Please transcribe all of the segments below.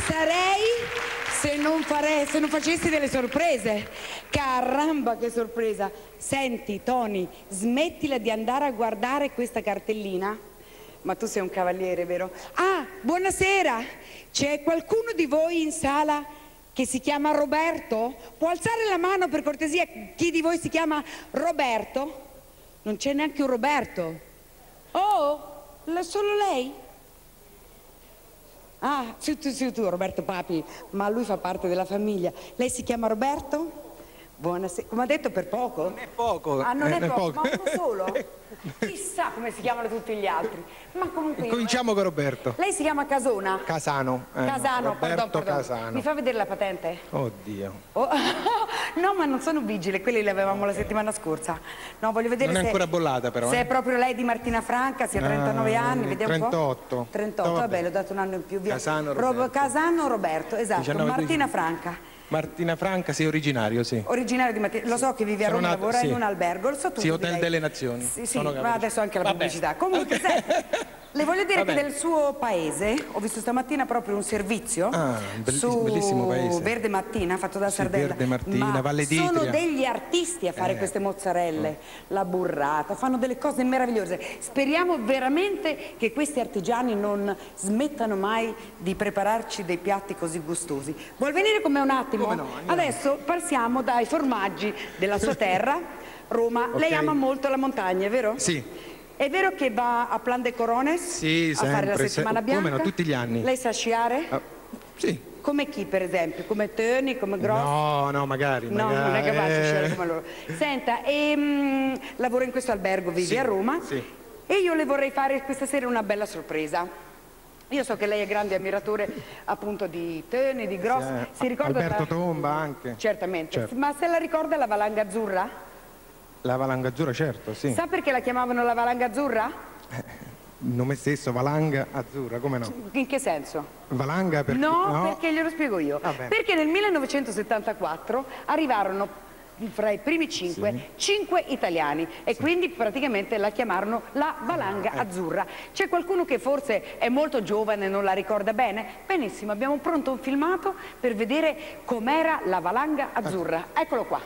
sarei se non, farei, se non facessi delle sorprese. Caramba, che sorpresa! Senti, Tony, smettila di andare a guardare questa cartellina. Ma tu sei un cavaliere, vero? Ah, buonasera! C'è qualcuno di voi in sala che si chiama Roberto? Può alzare la mano per cortesia chi di voi si chiama Roberto? Non c'è neanche un Roberto. Oh, solo lei? Ah, su tu, su tu, Roberto Papi, ma lui fa parte della famiglia. Lei si chiama Roberto? Buonasera. Come ha detto per poco? Non è poco. Ah, non è, eh, poco, ma uno solo? Chissà come si chiamano tutti gli altri. Ma comunque... io- Cominciamo con Roberto. Lei si chiama Casona? Casano. eh, Casano, Roberto pardon, pardon. Casano. Mi fa vedere la patente? Oddio. Oh, no, ma non sono vigile, quelli li avevamo la settimana scorsa. No, voglio vedere Non è se, ancora bollata, però, Se eh. è proprio lei di Martina Franca, si ha 39 Ah, anni, vediamo un po'. 38. 38, Vabbè. vabbè, le ho dato un anno in più. Via. Casano Rob- Roberto. Casano Roberto, esatto. 19, Martina 12. Franca. Martina Franca, sei originario, sì. Originario di Matera, lo so che vive a Roma, nato- lavora sì. in un albergo, lo so tutto Sì, Hotel lei. delle Nazioni. Sì, sì, ma adesso anche la Vabbè. pubblicità. Comunque, Ok. senti, le voglio dire Va che del suo paese ho visto stamattina proprio un servizio Ah, belliss- su bellissimo paese. Verde Mattina, fatto da Sì, Sardella. Verde Mattina, ma Valle d'Itria. sono degli artisti a fare Eh. queste mozzarelle, la burrata, fanno delle cose meravigliose. Speriamo veramente che questi artigiani non smettano mai di prepararci dei piatti così gustosi. Vuol venire con me un attimo? Come no, andiamo. Adesso passiamo dai formaggi della sua terra, Roma. Lei Ok. ama molto la montagna, è vero? Sì. È vero che va a Plan de Corones Sì, a fare la settimana se- bianca? come no, tutti gli anni. Lei sa sciare? Ah, sì. Come chi, per esempio? Come Tony, come Gross? No, no, magari. No, magari. non è capace di eh. sciare come loro. Senta, ehm, lavoro in questo albergo, vivi Sì, a Roma sì. e io le vorrei fare questa sera una bella sorpresa. Io so che lei è grande ammiratore appunto di Tony, di Gross. Eh, si ricorda Alberto la- Tomba anche. Certamente. Certo. Ma se la ricorda la valanga azzurra? La valanga azzurra, certo, sì. Sa perché la chiamavano la valanga azzurra? Il nome stesso, valanga azzurra, come no? In che senso? Valanga perché... No, perché glielo spiego io. Bene. Perché nel 1974 arrivarono fra i primi cinque, cinque italiani e quindi praticamente la chiamarono la valanga Eh. azzurra. C'è qualcuno che forse è molto giovane e non la ricorda bene? Benissimo, abbiamo pronto un filmato per vedere com'era la valanga azzurra. Eccolo qua.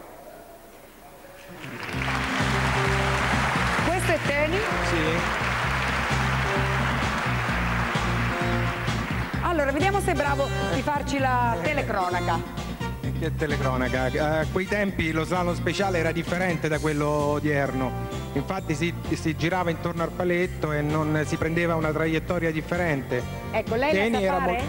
Questo è Teni. Sì. Allora, vediamo se è bravo di farci la telecronaca. E telecronaca. A quei tempi lo slalom speciale era differente da quello odierno. Infatti si, si girava intorno al paletto e non si prendeva una traiettoria differente. Ecco, lei Teni era molto-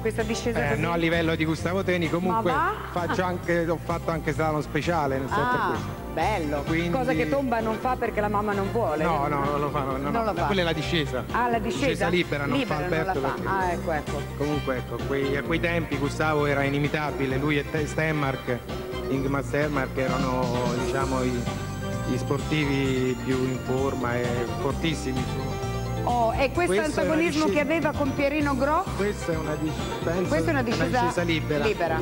Questa discesa Eh, no a livello di Gustavo Teni, comunque faccio anche, ho fatto anche slalom speciale, nel senso Ah, questo. Bello. Quindi- Cosa che Tomba non fa perché la mamma non vuole. No, no, non lo fa, no, no, Non no. lo fa. Quella è la discesa. Ah, la discesa? libera, non fa non la Alberto. fa. perché- Ah, ecco, ecco. Comunque ecco, quei- a quei tempi Gustavo era inimitabile, lui e Te- Stenmark, Ingmar Stenmark erano diciamo i, i sportivi più in forma e fortissimi. Oh, e questo Questa è una antagonismo discesa. che aveva con Pierino Gro? Questa è una, dis- penso, Questa è una discesa libera. libera.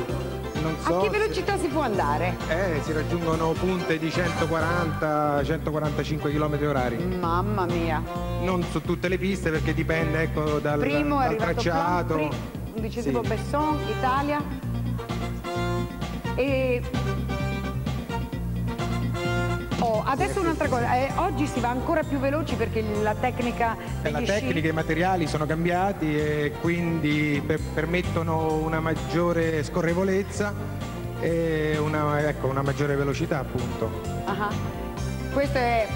Non A so che se- velocità si può andare? Eh, si raggiungono punte di 140-145 km orari. Mamma mia. Non su tutte le piste perché dipende ecco, dal, Primo dal tracciato. Plan, pri- undicesimo Sì. Besson, Italia. E... Oh, adesso un'altra cosa, eh, oggi si va ancora più veloci perché la tecnica La degli sci- tecnica e i materiali sono cambiati e quindi per- permettono una maggiore scorrevolezza e una, ecco, una maggiore velocità appunto. Ah, Questo è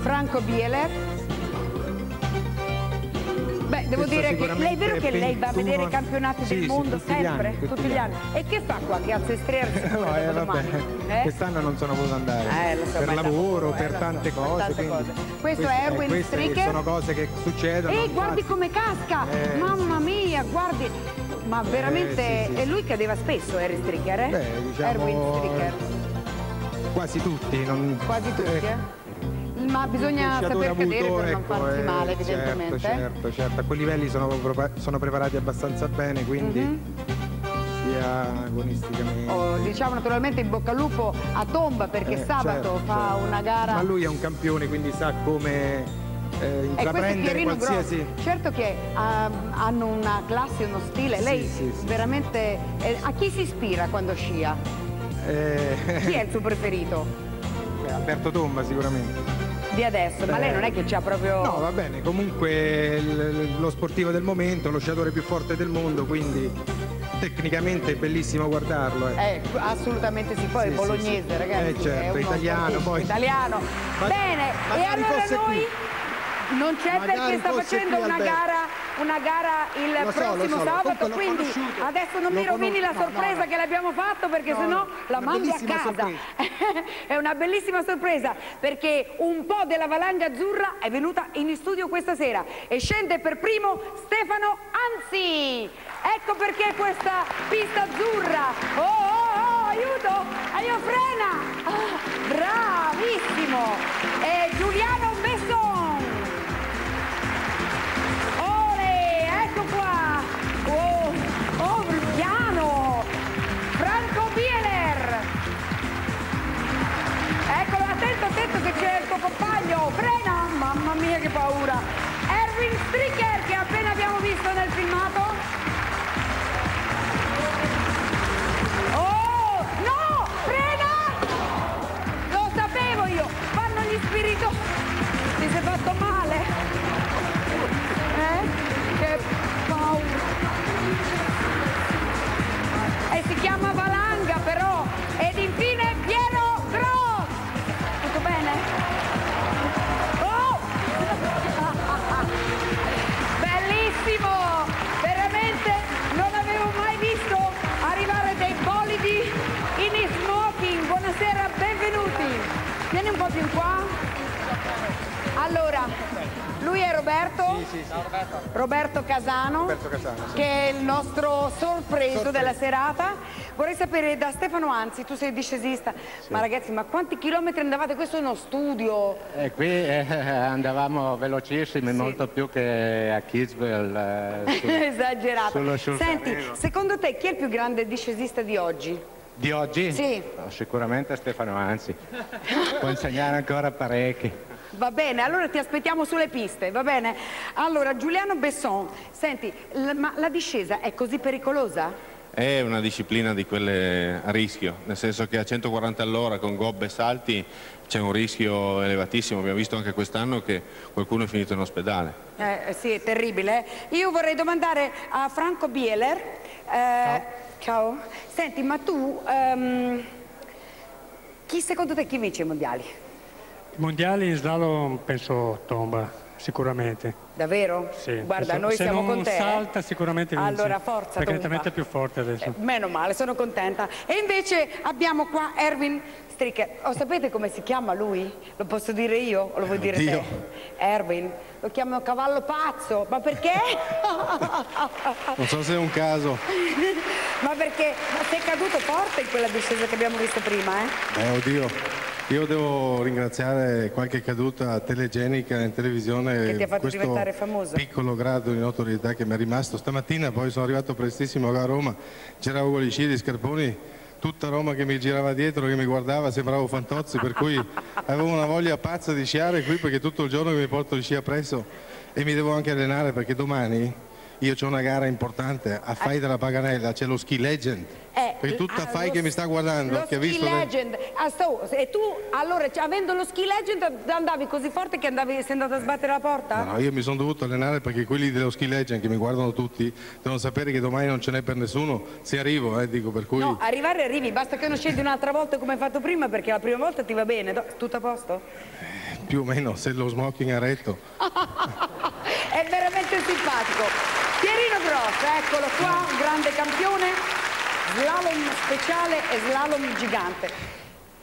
Franco Bieler. Beh, devo dire che lei è vero che lei va a 21 vedere i campionati Sì, del sì, mondo tutti gli sempre, anni, tutti tutti gli anni. E che fa qua? Che sicuro No, eh, vabbè? Eh? quest'anno non sono potuto andare Eh, so, per è lavoro, eh, per so, tante per cose. tante quindi cose. Questo è eh, Erwin Stricker? sono cose che succedono. Ehi, guardi come casca! Eh, Mamma mia, guardi! Ma veramente... Sì, sì, E sì. lui cadeva spesso, Harry Stricker, eh? Beh, diciamo- Erwin Stricker. Quasi tutti. Non... Quasi tutti, eh? Ma bisogna saper cadere avuto, per non ecco, farsi eh, male, evidentemente. Certo, certo, certo. A quei livelli sono, sono preparati abbastanza bene, quindi Mhm. sia agonisticamente. Oh, diciamo naturalmente in bocca al lupo a tomba perché Eh, sabato certo, fa certo. una gara Ma lui è un campione, quindi sa come eh, intraprendere qualsiasi. Grossi. Certo che ah, hanno una classe, uno stile. Sì, Lei sì, sì. veramente eh, a chi si ispira quando scia? Eh, Chi è il suo preferito beh, Alberto Tomba sicuramente. Di adesso? Ma lei non è che c'ha proprio No, va bene, comunque lo sportivo del momento, lo sciatore più forte del mondo, quindi tecnicamente è bellissimo guardarlo. ecco. Eh, assolutamente sì, poi Sì, è sì, bolognese sì. ragazzi. Eh, certo, italiano, poi. Italiano. Ma- Bene, e magari allora noi qui. Non c'è perché sta facendo una gara una gara il Lo so, prossimo lo so, sabato, quindi adesso non mi rovini la conos- no, no, sorpresa che l'abbiamo fatto perché No, sennò la mandi a casa. sorpresa. è una bellissima sorpresa perché un po' della valanga azzurra è venuta in studio questa sera e scende per primo Stefano Anzi. Ecco perché questa pista azzurra. Oh, oh, oh, aiuto! Aiuto, frena! Ah, bravissimo! Stricker che appena abbiamo visto nel filmato. Oh, no! Frena! Lo sapevo io! Fanno gli spirito! Ti sei fatto male? Eh? Che paura! E si chiama Valanga lui è Roberto. Roberto Casano. Roberto Casano, sì. Che è il nostro sorpreso della serata. Vorrei sapere da Stefano Anzi, tu sei discesista, ma ragazzi, ma quanti chilometri andavate? Questo è uno studio. E qui eh, andavamo velocissimi, molto più che a Kitzbühel. eh, su- Esagerato. sullo sul Senti, secondo te chi è il più grande discesista di oggi? Di oggi? Sì. No, sicuramente Stefano Anzi. Può insegnare ancora parecchi. Va bene, allora ti aspettiamo sulle piste, va bene? Allora, Giuliano Besson, senti, l- ma la discesa è così pericolosa? È una disciplina di quelle a rischio, nel senso che a 140 all'ora con gobbe e salti c'è un rischio elevatissimo. Abbiamo visto anche quest'anno che qualcuno è finito in ospedale. Eh, sì, è terribile. eh. Io vorrei domandare a Franco Bieler. eh, ciao. Senti, ma tu, ehm, chi secondo te chi vince i mondiali? Mondiali in slalom penso tomba, sicuramente. Davvero? Sì. Guarda, Se- noi se siamo non con te. eh. salta sicuramente vince. Allora, forza, Perché tomba. nettamente più forte adesso. Eh, meno male, sono contenta. E invece abbiamo qua Erwin Stricker. Oh, sapete come si chiama lui? Lo posso dire io o lo vuoi dire Oddio. te? Erwin. Lo chiamo cavallo pazzo. Ma perché? Non so se è un caso. Ma perché ma sei caduto forte in quella discesa che abbiamo visto prima, eh? Eh, oddio. Io devo ringraziare qualche caduta telegenica in televisione. Che ti ha fatto questo diventare famoso. piccolo grado di notorietà che mi è rimasto. Stamattina poi sono arrivato prestissimo a Roma, c'era Ugo Lisci di Scarponi, tutta Roma che mi girava dietro, che mi guardava, sembravo Fantozzi, per cui avevo una voglia pazza di sciare qui perché tutto il giorno che mi porto gli sci appresso e mi devo anche allenare perché domani io ho una gara importante a Fai della Paganella, c'è lo Ski Legend. Eh, perché tutta ah, Fai che mi sta guardando, lo che ha ski legend Ah, sto- e tu allora avendo lo ski legend andavi così forte che andavi, sei andato a sbattere la porta? No, no, io mi sono dovuto allenare perché quelli dello Ski Legend che mi guardano tutti devono sapere che domani non ce n'è per nessuno se arrivo, eh, dico per cui No, arrivare arrivi, basta che non scendi un'altra volta come hai fatto prima perché la prima volta ti va bene, tutto a posto? più o meno se lo smoking ha retto. È veramente simpatico. Pierino Gross, eccolo qua, grande campione, slalom speciale e slalom gigante.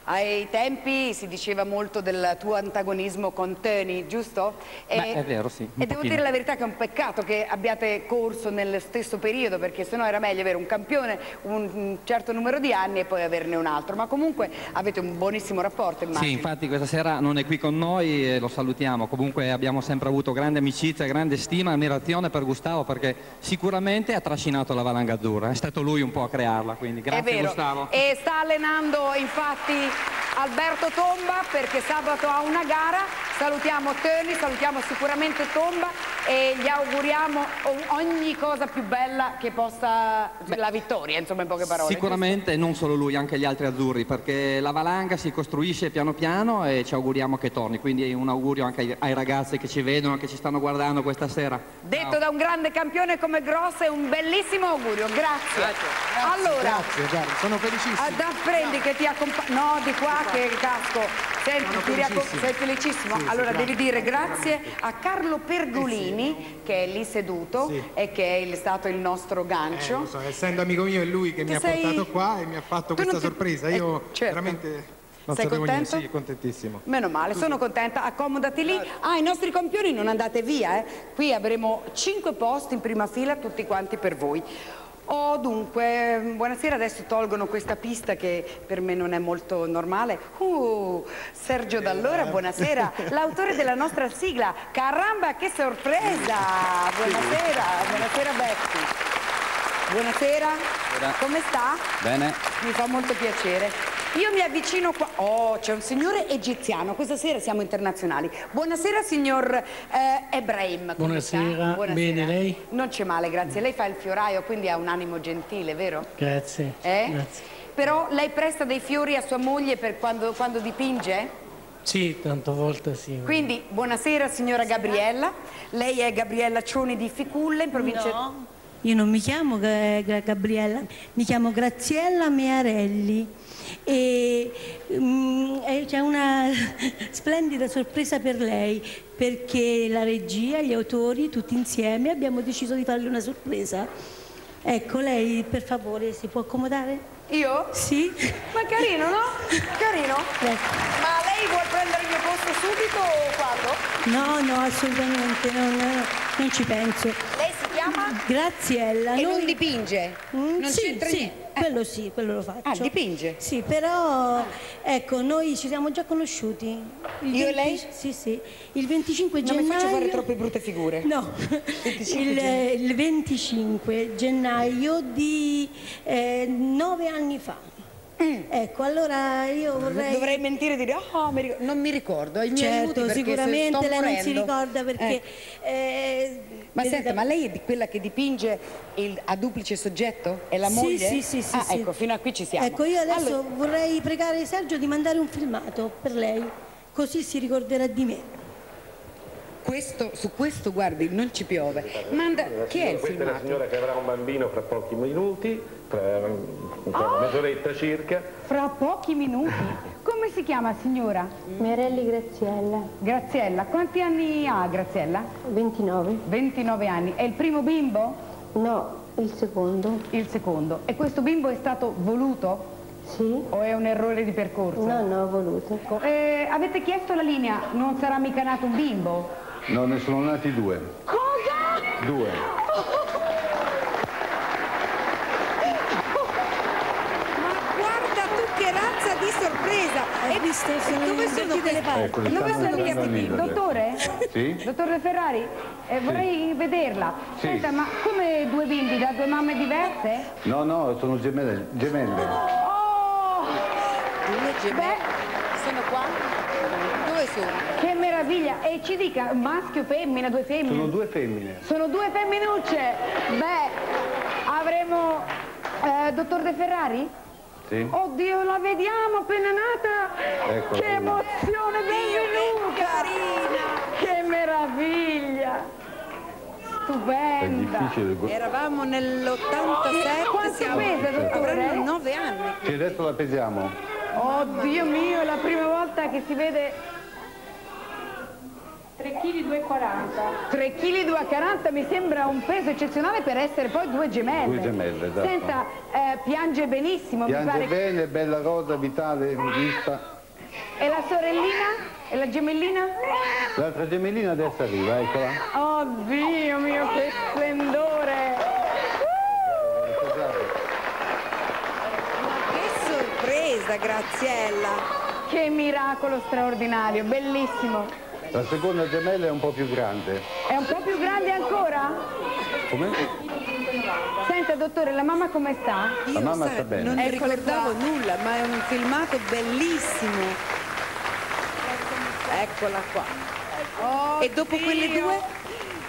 Ai tempi si diceva molto del tuo antagonismo con Tony, giusto? Beh, è vero, sì, E devo dire la verità che è un peccato che abbiate corso nello stesso periodo, perché sennò era meglio avere un campione un, certo numero di anni e poi averne un altro. Ma comunque avete un buonissimo rapporto, immagino. Sì, infatti questa sera non è qui con noi e lo salutiamo. Comunque abbiamo sempre avuto grande amicizia, grande stima e ammirazione per Gustavo perché sicuramente ha trascinato la valanga azzurra. È stato lui un po' a crearla, quindi È grazie vero. Gustavo. E sta allenando infatti Alberto Tomba perché sabato ha una gara. Salutiamo Tony, salutiamo sicuramente Tomba e gli auguriamo ogni cosa più bella che possa la vittoria, insomma in poche parole. Sicuramente non solo lui, anche gli altri azzurri, perché la valanga si costruisce piano piano e ci auguriamo che torni. Quindi un augurio anche ai, ai ragazzi che ci vedono, che ci stanno guardando questa sera. Detto da un grande campione come Gross è un bellissimo augurio, grazie. allora, Grazie, guarda, sono felicissimo. Ah, da, prendi che ti accompagna. No, di qua che casco. Senti, Sono ti riaccom- felicissimo. sei felicissimo? Allora devi dire grazie a Carlo Pergolini che è lì seduto Sì. e che è il- stato il nostro Eh, gancio. lo so, essendo amico mio è lui che Ti mi ha sei- portato qua e mi ha fatto Tu questa ti- sorpresa. eh, Io certo. veramente non Sei contento? Sì, contentissimo. Meno male, sono contenta, accomodati lì. Ah, i nostri campioni non andate via, eh. Qui avremo cinque posti in prima fila, tutti quanti per voi. Oh, dunque, buonasera, adesso tolgono questa pista che per me non è molto normale. Uh, Sergio D'Allora, buonasera, l'autore della nostra sigla. Caramba, che sorpresa! Buonasera, buonasera Betty. Buonasera, come sta? Bene. Mi fa molto piacere. Io mi avvicino qua. Oh, c'è un signore egiziano. Questa sera siamo internazionali. Buonasera, signor eh, Ebrahim. Buonasera, sta? bene, lei? Non c'è male, grazie. Lei fa il fioraio, quindi ha un animo gentile, vero? Grazie. Eh? Grazie. Però lei presta dei fiori a sua moglie per quando, quando dipinge? Sì, tante volte sì. Quindi, buonasera, signora Gabriella. Lei è Gabriella Cioni di Ficulle, in provincia... No, io non mi chiamo Ga- Ga- Gabriella, mi chiamo Graziella Mearelli e mm, e c'è una splendida sorpresa per lei perché la regia, gli autori, tutti insieme abbiamo deciso di farle una sorpresa. Ecco, lei per favore si può accomodare? Io? Sì? Ma carino, no? Carino? Ecco. Ma lei vuol prendere il mio posto subito o quando? No, no, assolutamente, non, non ci penso. Lei si chiama? Graziella. E noi- non dipinge? Mm, Non sì, c'entra sì, niente? Quello sì, quello lo faccio. Ah, dipinge? Sì, però ecco, noi ci siamo già conosciuti. Il Io e 20 lei? Sì, sì. Il 25 Non mi gennaio. faccio fare troppe brutte figure. No, 25 il, gennaio. il 25 gennaio di eh, nove anni fa. Ecco, allora io vorrei... Mm. Dovrei mentire e dire, oh, mi ricor- non mi ricordo, ai Certo, sicuramente lei non si ricorda perché... Ecco. eh, Ma vedete- senta, ma lei è quella che dipinge il- a duplice soggetto? È la Sì, moglie? Sì, sì, sì. Ah, sì. ecco, fino a qui ci siamo. Ecco, io adesso Allora, vorrei pregare Sergio di mandare un filmato per lei, così si ricorderà di me. Questo, su questo, guardi, non ci piove. Manda, chi è il Questa è la filmato? signora che avrà un bambino fra pochi minuti, tra, tra una mezz'oretta circa. Fra pochi minuti. Come si chiama signora? Merelli Graziella, Graziella. Quanti anni ha Graziella? 29. 29 anni. È il primo bimbo? No, il secondo. Il secondo. E questo bimbo è stato voluto? Sì. O è un errore di percorso? No, no, voluto. Eh, avete chiesto la linea, non sarà mica nato un bimbo? No, ne sono nati due. Cosa? Due. Ma guarda tu che razza di sorpresa! Hai visto? Sono dove sono invertite le parti. Ecco, Dove sono gli adesso. Dottore? Sì? Dottor De Ferrari? Eh, vorrei vederla. Sì. Senta, ma come due bimbi da due mamme diverse? No, no, sono gemelle. gemelle. Oh! Beh, Sono qua? Sono? che meraviglia! E ci dica, maschio, femmina, due femmine? Sono due femmine. Sono due femminucce! Beh, avremo... eh, dottor De Ferrari? Sì? Oddio, la vediamo appena nata! Eccola che emozione, benvenuta! Che meraviglia! È Stupenda! Eravamo nell'87, Quanto siamo... pesa, dottore? avranno nove anni. Sì, adesso la pesiamo. Oddio mio, è la prima volta che si vede... 3 kg 2,40 3 kg 2,40 mi sembra un peso eccezionale per essere poi due gemelle Due gemelle, esatto. Senta, eh, piange benissimo mi Piange pare bene, bella rosa, vitale, vista. E la sorellina? E la gemellina? L'altra gemellina adesso arriva, eccola. Oddio mio, che splendore! Che sorpresa, Graziella. Che miracolo straordinario, bellissimo. La seconda gemella è un po' più grande. È un po' più grande ancora? Come? Senta dottore, la mamma come sta? La mamma sta bene. Non ne ricordavo qua. nulla, ma è un filmato bellissimo. Eccola qua. Oh, e dopo quelle due?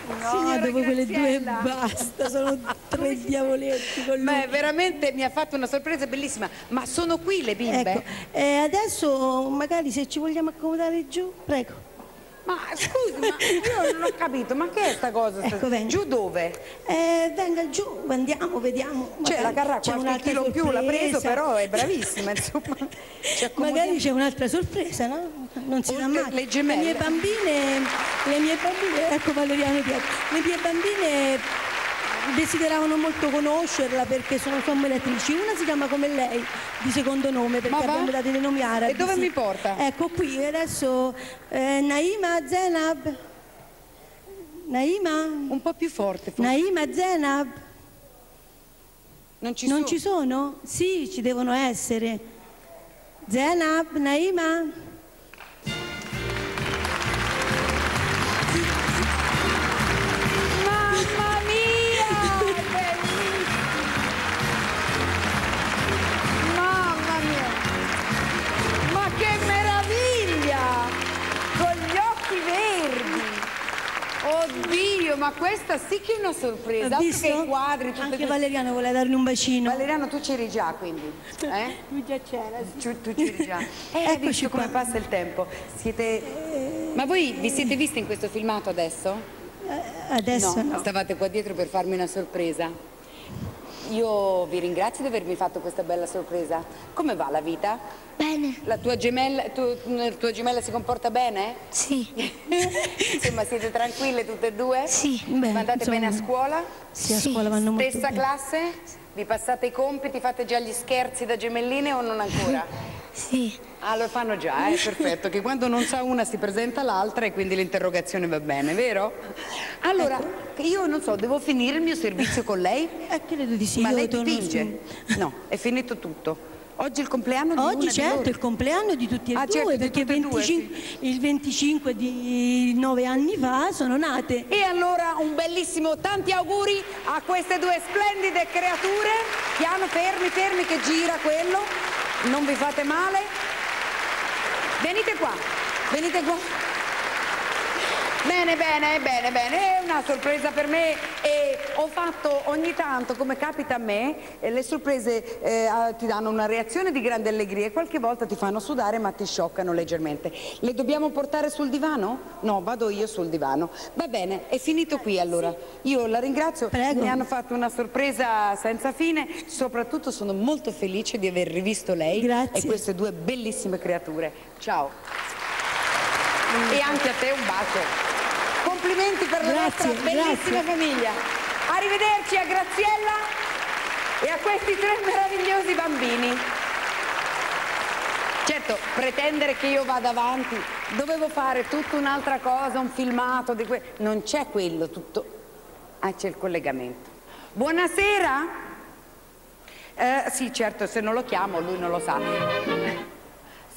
No, Signora dopo quelle due Graziella. basta, sono tre diavoletti con lui. Beh, veramente mi ha fatto una sorpresa bellissima. Ma sono qui le bimbe? Ecco, eh, adesso magari se ci vogliamo accomodare giù, prego. Ma scusi, ma io non ho capito, ma che è sta cosa? Ecco, venga. Giù dove? Eh, venga giù, andiamo, vediamo. Cioè, la Carrà c'è un'altra chilo in più l'ha preso, però è bravissima, insomma. Magari c'è un'altra sorpresa, no? Non si sa mai. le gemelle. mie bambine, le mie bambine, ecco Valeriano Pietro, le mie bambine desideravano molto conoscerla perché sono sommoratrici. Una si chiama come lei, di secondo nome, perché abbiamo dato dei nomi arabi. E dove sì. mi porta? Ecco qui, adesso eh, Naima Zenab. Naima? Un po' più forte. forse. Naima Zenab. Non ci non sono? ci sono? Sì, ci devono essere. Zenab, Naima? Oddio, ma questa sì che è una sorpresa, visto? che i quadri, tutte Anche Valeriano vuole darmi un bacino. Valeriano, tu c'eri già quindi? Eh? Lui già c'era. Tu, tu c'eri già. Eh, Eccoci come passa il tempo? Siete... Ma voi vi siete visti in questo filmato adesso? Adesso no. Stavate qua dietro per farmi una sorpresa. Io vi ringrazio di avermi fatto questa bella sorpresa. Come va la vita? Bene. La tua gemella, tu- la tua gemella si comporta bene? Sì. Insomma, siete tranquille tutte e due? Sì. Beh, Andate insomma, bene a scuola? Sì, a scuola vanno molto Stessa bene. classe? Vi passate i compiti? Fate già gli scherzi da gemelline o non ancora? Sì. Ah, lo fanno già, eh? perfetto, che quando non sa una si presenta l'altra e quindi l'interrogazione va bene, vero? Allora, io non so, devo finire il mio servizio con lei? Eh, credo di sì. Ma lei dipinge? No, è finito tutto. Oggi è il compleanno di Oggi certo, il compleanno di tutti e Ah, due, certo, perché tutte e due, 25 il 25 di nove anni fa sono nate. E allora un bellissimo tanti auguri a queste due splendide creature. Piano, fermi, fermi, che gira quello. Non vi fate male. Venite qua, venite qua. Bene, bene, bene, bene, è una sorpresa per me e ho fatto ogni tanto, come capita a me, eh, le sorprese eh, ti danno una reazione di grande allegria e qualche volta ti fanno sudare ma ti scioccano leggermente. Le dobbiamo portare sul divano? No, vado io sul divano. Va bene, è finito qui allora. Io la ringrazio, Prego. mi hanno fatto una sorpresa senza fine, soprattutto sono molto felice di aver rivisto lei Grazie. e queste due bellissime creature. Ciao. E anche a te un bacio. Complimenti per la Grazie, nostra bellissima grazie. famiglia. Arrivederci a Graziella e a questi tre meravigliosi bambini. Certo, pretendere che io vada avanti, dovevo fare tutta un'altra cosa, un filmato di que... Non c'è quello tutto. Ah, c'è il collegamento. Buonasera? Eh, sì, certo, se non lo chiamo lui non lo sa.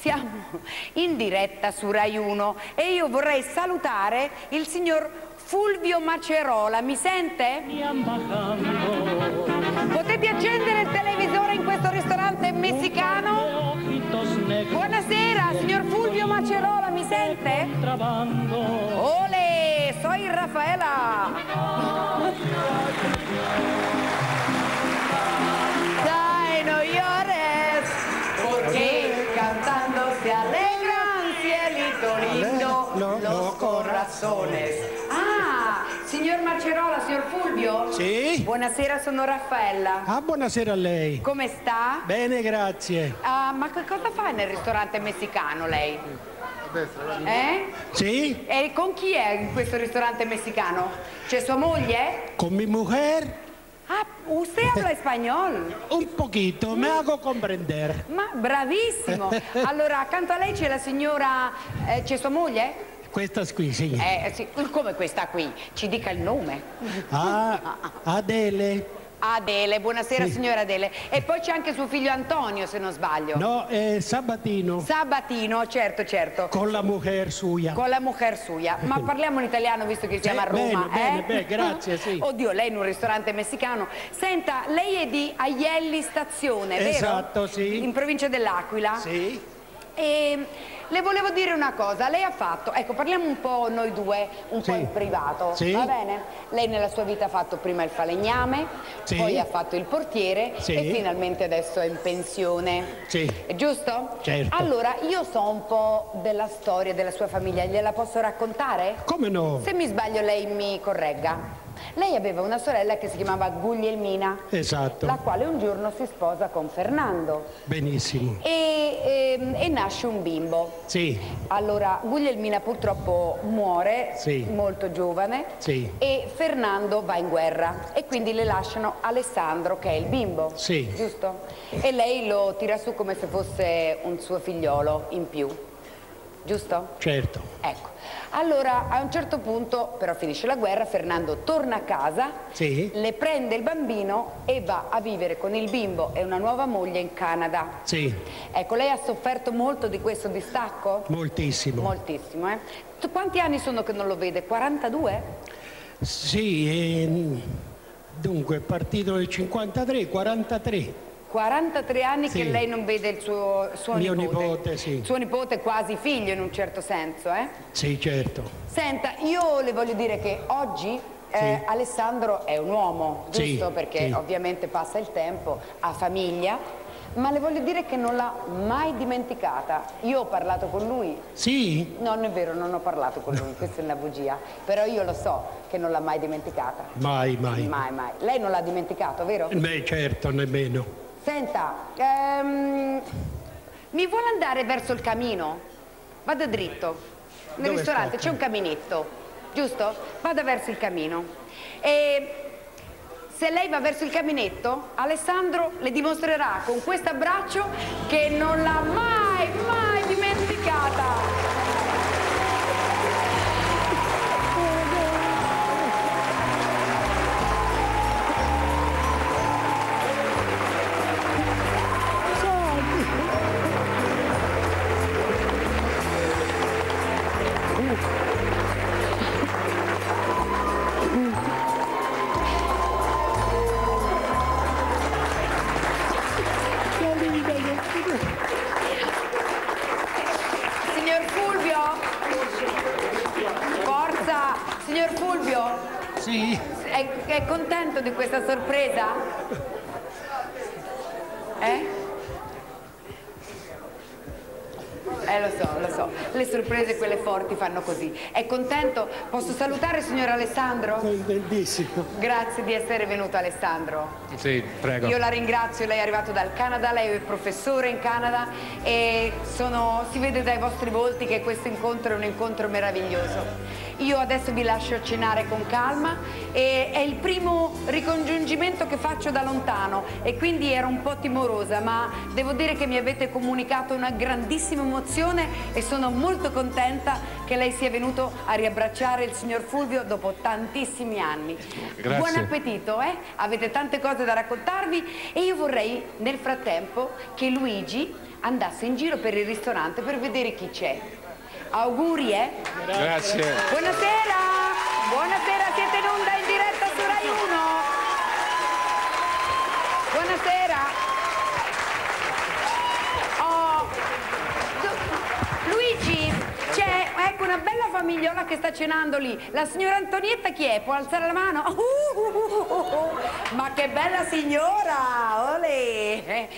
Siamo in diretta su Rai 1 e io vorrei salutare il signor Fulvio Macerola. Mi sente? Potete accendere il televisore in questo ristorante messicano? Buonasera, signor Fulvio Macerola, mi sente? Ole, soy Raffaela. Dai, no llores, porque cantando se alegran, cielito lindo, los corazones. Ah, signor Macerola, signor Fulvio? Sì? Buonasera, sono Raffaella. Ah, buonasera a lei. Come sta? Bene, grazie. Ah, ma che cosa fa nel ristorante messicano lei? Eh? Sì? E con chi è in questo ristorante messicano? C'è sua moglie? Con mi mujer, Ah, usted habla español? un poquito, me hago comprender. Ma bravissimo! Allora, accanto a lei c'è la signora... eh, c'è sua moglie? Questa qui, sì. Eh, sì, come questa qui? Ci dica il nome. Ah, Adele. Adele, buonasera Sì. signora Adele. E poi c'è anche suo figlio Antonio, se non sbaglio. No, eh, Sabatino. Sabatino, certo, certo. Con la mujer suya. Con la mujer suya. Ma parliamo in italiano visto che siamo a bene, Roma, bene, eh? bene, grazie, sì. Oddio, lei in un ristorante messicano. Senta, lei è di Aielli Stazione, vero? Esatto, sì. In provincia dell'Aquila? Sì. E le volevo dire una cosa, lei ha fatto, ecco parliamo un po' noi due, un po' Sì. in privato, Sì. va bene? Lei nella sua vita ha fatto prima il falegname, Sì. poi ha fatto il portiere e finalmente adesso è in pensione. Sì. È giusto? Certo. Allora, io so un po' della storia della sua famiglia, gliela posso raccontare? Come no? Se mi sbaglio lei mi corregga. Lei aveva una sorella che si chiamava Guglielmina, Esatto. la quale un giorno si sposa con Fernando Benissimo. e, ehm, e nasce un bimbo. Sì, Allora, Guglielmina purtroppo muore Sì. molto giovane sì, e Fernando va in guerra e quindi le lasciano Alessandro che è il bimbo, Sì. giusto? E lei lo tira su come se fosse un suo figliolo in più, giusto? certo. Ecco, allora a un certo punto però finisce la guerra, Fernando torna a casa, Sì. le prende il bambino e va a vivere con il bimbo e una nuova moglie in Canada. Sì, Ecco, lei ha sofferto molto di questo distacco? moltissimo. Moltissimo, eh? Tu quanti anni sono che non lo vede? 42? Sì, ehm, dunque è partito nel 53, 43. 43 anni Sì. che lei non vede il suo, suo Mio nipote. nipote, sì. Suo nipote quasi figlio in un certo senso, eh? Sì, certo. Senta, io le voglio dire che oggi eh, Alessandro è un uomo, Sì, giusto? Perché sì. ovviamente passa il tempo, ha famiglia, ma le voglio dire che non l'ha mai dimenticata. Io ho parlato con lui. Sì? No, non è vero, non ho parlato con lui, questa è una bugia. Però io lo so che non l'ha mai dimenticata. Mai, mai. Mai, mai. Lei non l'ha dimenticato, vero? Beh, certo, nemmeno. Senta, ehm, mi vuole andare verso il camino? Vada dritto. Nel Dove ristorante c'è un caminetto, giusto? Vada verso il camino. E se lei va verso il caminetto, Alessandro le dimostrerà con questo abbraccio che non l'ha mai, mai dimenticata. Fanno così. È contento? Posso salutare signor Alessandro? Bellissimo. Grazie di essere venuto Alessandro. Sì, prego. Io la ringrazio, lei è arrivato dal Canada, lei è professore in Canada e sono- si vede dai vostri volti che questo incontro è un incontro meraviglioso. Io adesso vi lascio cenare con calma e è il primo ricongiungimento che faccio da lontano e quindi ero un po' timorosa, ma devo dire che mi avete comunicato una grandissima emozione e sono molto contenta che lei sia venuto a riabbracciare il signor Fulvio dopo tantissimi anni. Grazie. Buon appetito, eh? Avete tante cose da raccontarvi e io vorrei nel frattempo che Luigi andasse in giro per il ristorante per vedere chi c'è. Auguri, eh? Grazie. Buonasera! Buonasera, siete in onda in diretta su Rai 1. Buonasera. Oh, Luigi, c'è ecco una bella famigliola che sta cenando lì. La signora Antonietta chi è? Può alzare la mano? Uh, ma che bella signora! Olè!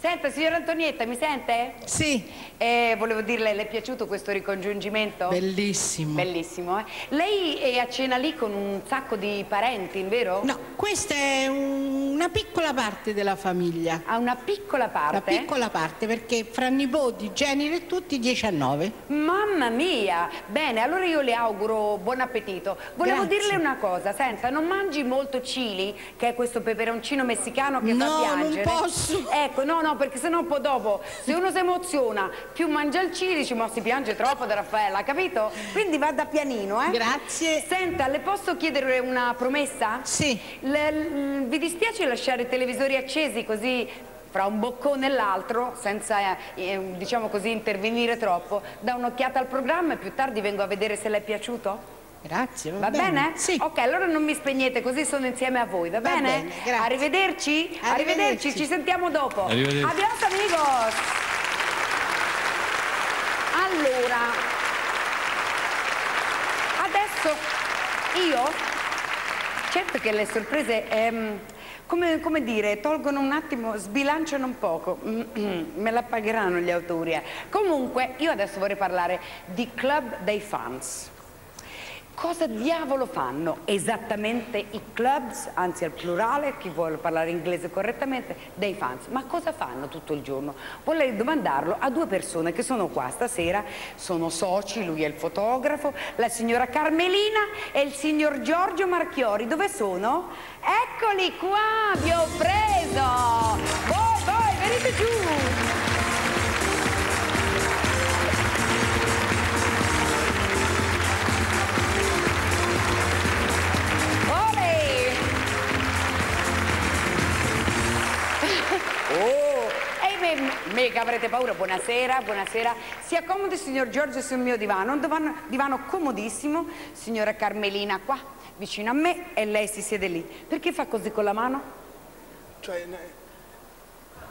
Senta, signora Antonietta, mi sente? Sì. Eh, volevo dirle, le è piaciuto questo ricongiungimento? Bellissimo. Bellissimo, eh? Lei è a cena lì con un sacco di parenti, vero? No, questa è un- una piccola parte della famiglia. Ha una piccola parte? Una piccola parte perché fra nipoti, generi e tutti 10 a 9. Mamma mia! Bene, allora io le auguro buon appetito. Volevo Grazie. dirle una cosa, senta, non mangi molto chili, che è questo peperoncino messicano che No, fa non piangere? posso. Ecco, no, no, perché sennò poi dopo, se uno si emoziona, più mangia il chili, dice, ma si piange troppo da Raffaella, capito? Quindi vada pianino, eh? Grazie. Senta, le posso chiedere una promessa? Sì. Le- vi dispiace lasciare i televisori accesi così fra un boccone e l'altro, senza eh, diciamo così intervenire troppo, da un'occhiata al programma e più tardi vengo a vedere se le è piaciuto? Grazie, va, Va bene? Sì. Ok, allora non mi spegnete, così sono insieme a voi, va, Va bene? bene, grazie. Arrivederci? Arrivederci. ci sentiamo dopo. Arrivederci. Adios amigos! Allora, adesso io, certo che le sorprese, ehm, come, come dire, tolgono un attimo, sbilanciano un poco, me la pagheranno gli autori. eh. Comunque, io adesso vorrei parlare di Club dei Fans. Cosa diavolo fanno esattamente i clubs, anzi al plurale, chi vuole parlare inglese correttamente, dei fans? Ma cosa fanno tutto il giorno? Vorrei domandarlo a due persone che sono qua stasera, sono soci, lui è il fotografo, la signora Carmelina e il signor Giorgio Marchiori. Dove sono? Eccoli qua, vi ho preso! Voi, voi, venite giù! Oh, e me, me che avrete paura, buonasera, buonasera. Si accomodi signor Giorgio sul mio divano, un divano, divano comodissimo, signora Carmelina qua, vicino a me e lei si siede lì. Perché fa così con la mano? Cioè,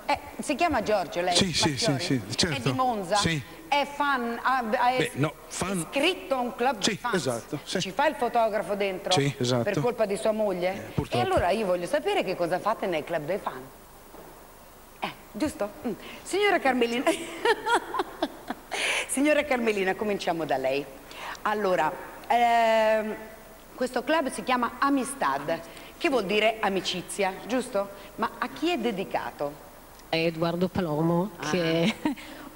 Eh, si chiama Giorgio lei? Sì, sì, sì, sì, certo. È di Monza? Sì. È fan, ha, ha- è Beh, no, fan- iscritto a un club Sì, di fans? esatto, sì. Ci fa il fotografo dentro? Sì, esatto. Per colpa di sua moglie? e purtroppo. allora io voglio sapere che cosa fate nel club dei fan. Giusto? Mm. Signora Carmelina, signora Carmelina, cominciamo da lei. Allora, ehm, questo club si chiama Amistad, che vuol dire amicizia, giusto? Ma a chi è dedicato? È Eduardo Palomo, che è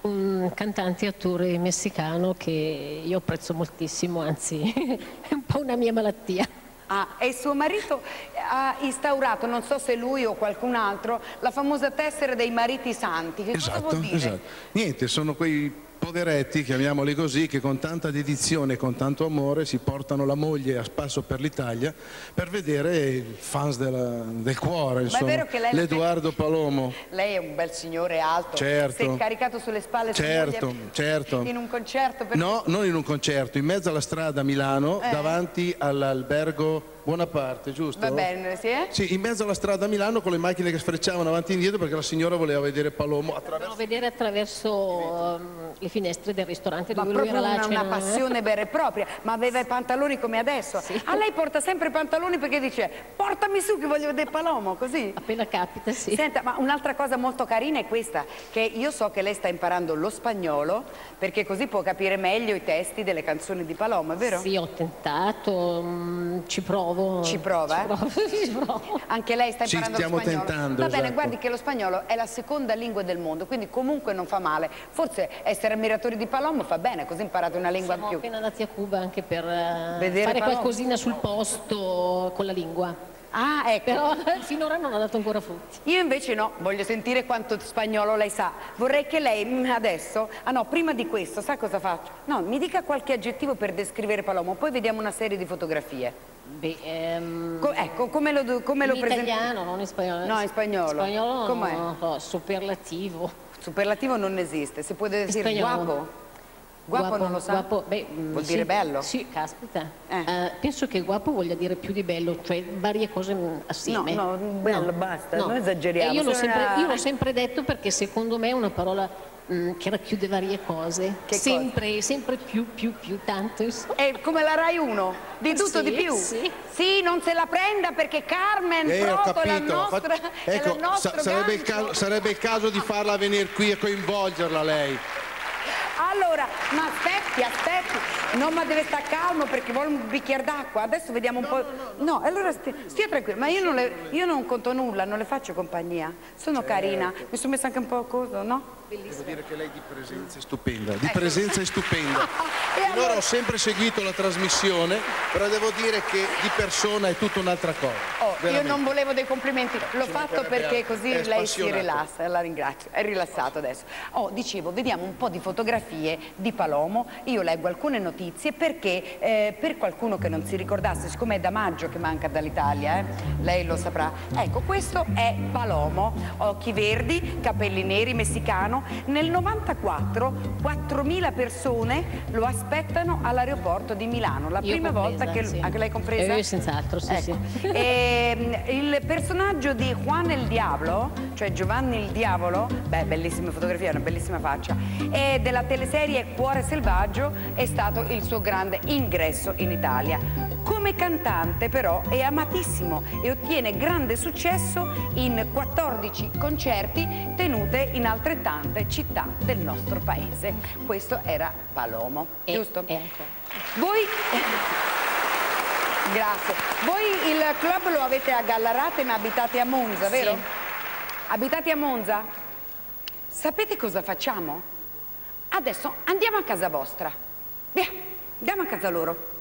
un cantante e attore messicano che io apprezzo moltissimo, anzi è un po' una mia malattia. Ah, e suo marito ha instaurato, non so se lui o qualcun altro, la famosa tessera dei mariti santi. Che Esatto, esatto. Niente, sono quei poveretti, chiamiamoli così, che con tanta dedizione e con tanto amore si portano la moglie a spasso per l'Italia per vedere il fans della- del cuore, insomma, vero che lei- l'Edoardo Palomo. Lei è un bel signore alto. Certo. Si è caricato sulle spalle Certo, certo. in un concerto per No, non in un concerto, in mezzo alla strada a Milano, Eh. davanti all'albergo Buonaparte, giusto? Va bene, sì? eh? Sì, in mezzo alla strada a Milano con le macchine che sfrecciavano avanti e indietro perché la signora voleva vedere Palomo attraverso... Devo vedere attraverso um, le finestre del ristorante Ma dove lui proprio era là. una, a una cena. passione vera e propria, ma aveva i pantaloni come adesso. A lei porta sempre i pantaloni perché dice portami su che voglio vedere Palomo, così. Appena capita, sì. Senta, ma un'altra cosa molto carina è questa, che io so che lei sta imparando lo spagnolo perché così può capire meglio i testi delle canzoni di Palomo, è vero? Sì, ho tentato, mm, ci provo. Ci prova, eh? Ci provo. Anche lei sta Ci imparando stiamo lo spagnolo. tentando, Va bene, esatto. guardi che lo spagnolo è la seconda lingua del mondo, quindi comunque non fa male. Forse essere ammiratori di Palomo fa bene, così imparate una lingua in Siamo più. appena andati a Cuba anche per eh, Vedere fare Palomo. qualcosina sul posto con la lingua. Ah, ecco. Però finora non ha dato ancora frutti. Io invece no, voglio sentire quanto spagnolo lei sa. Vorrei che lei mm, adesso, ah no, prima di questo, sa cosa faccio? No, mi dica qualche aggettivo per descrivere Palomo, poi vediamo una serie di fotografie. Beh, ehm, Co- ecco, come lo, come lo in presenta? italiano, non in spagnolo. No, in spagnolo. Spagnolo Com'è? lo so, superlativo. Superlativo non esiste, si può dire Spagnolo. guapo? Guapo, non lo sa? guapo, beh, mm, Vuol sì, dire bello? Sì, caspita. Eh, penso che guapo voglia dire più di bello, cioè varie cose mm, assieme. No, no, bello, basta, non esageriamo, E io l'ho, sempre, io l'ho sempre detto perché secondo me è una parola mm, che racchiude varie cose. Che sempre, sempre più, più, più, tanto. insomma. È come la Rai 1, di tutto Sì, di più. sì. Sì, non se la prenda perché Carmen Eh, Proto è la nostra, Fa- è Ecco, nostro sa- sarebbe, il caso, sarebbe il caso di farla venire qui e coinvolgerla lei. Allora, ma aspetti, aspetti, no ma deve stare calmo perché vuole un bicchiere d'acqua, adesso vediamo un po'... No, allora stia, stia tranquillo, ma io non, le- io non conto nulla, non le faccio compagnia, sono Certo. carina, mi sono messa anche un po' cosa, no? Devo dire che lei di presenza è stupenda, di presenza è stupenda. Allora- ho sempre seguito la trasmissione, però devo dire che di persona è tutta un'altra cosa. Oh, io non volevo dei complimenti, l'ho fatto perché così lei si rilassa, la ringrazio, è rilassato adesso. Oh, dicevo, vediamo un po' di fotografie di Palomo, io leggo alcune notizie perché eh, per qualcuno che non si ricordasse, siccome è da maggio che manca dall'Italia, eh, lei lo saprà, ecco questo è Palomo, occhi verdi, capelli neri, messicano, nel 94 4.000 persone lo aspettano all'aeroporto di Milano, la Io prima compresa, volta che... sì. Anche lei compresa? Eh, senz'altro, sì, Ecco. sì. Ehm, il personaggio di Juan el Diablo, cioè Giovanni il Diavolo, beh, bellissima fotografia, una bellissima faccia, e della teleserie Cuore Selvaggio è stato il suo grande ingresso in Italia. Come cantante però è amatissimo e ottiene grande successo in 14 concerti tenute in altrettante città del nostro paese. Questo era Palomo, giusto? Voi... Grazie. Voi il club lo avete a Gallarate ma abitate a Monza, vero? Sì. Abitate a Monza? Sapete cosa facciamo? Adesso andiamo a casa vostra. Via, andiamo a casa loro.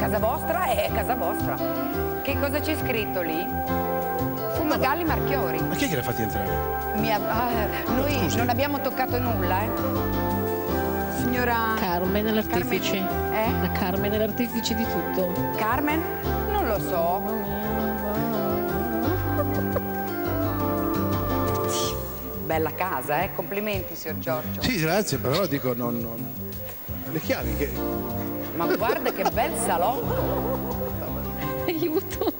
casa vostra è casa vostra. Che cosa c'è scritto lì? Fumagalli Marchiori. Ma chi è che l'ha fatti entrare? Mi ha- ah, noi scusi. non abbiamo toccato nulla, eh. Signora Carmen l'artefice. Eh? La Carmen è l'artefice di tutto. Carmen? Non lo so. Bella casa, eh? Complimenti, signor Giorgio. Sì, grazie, però dico, non, non- Le chiavi che... Ma guarda che bel salotto. Aiuto.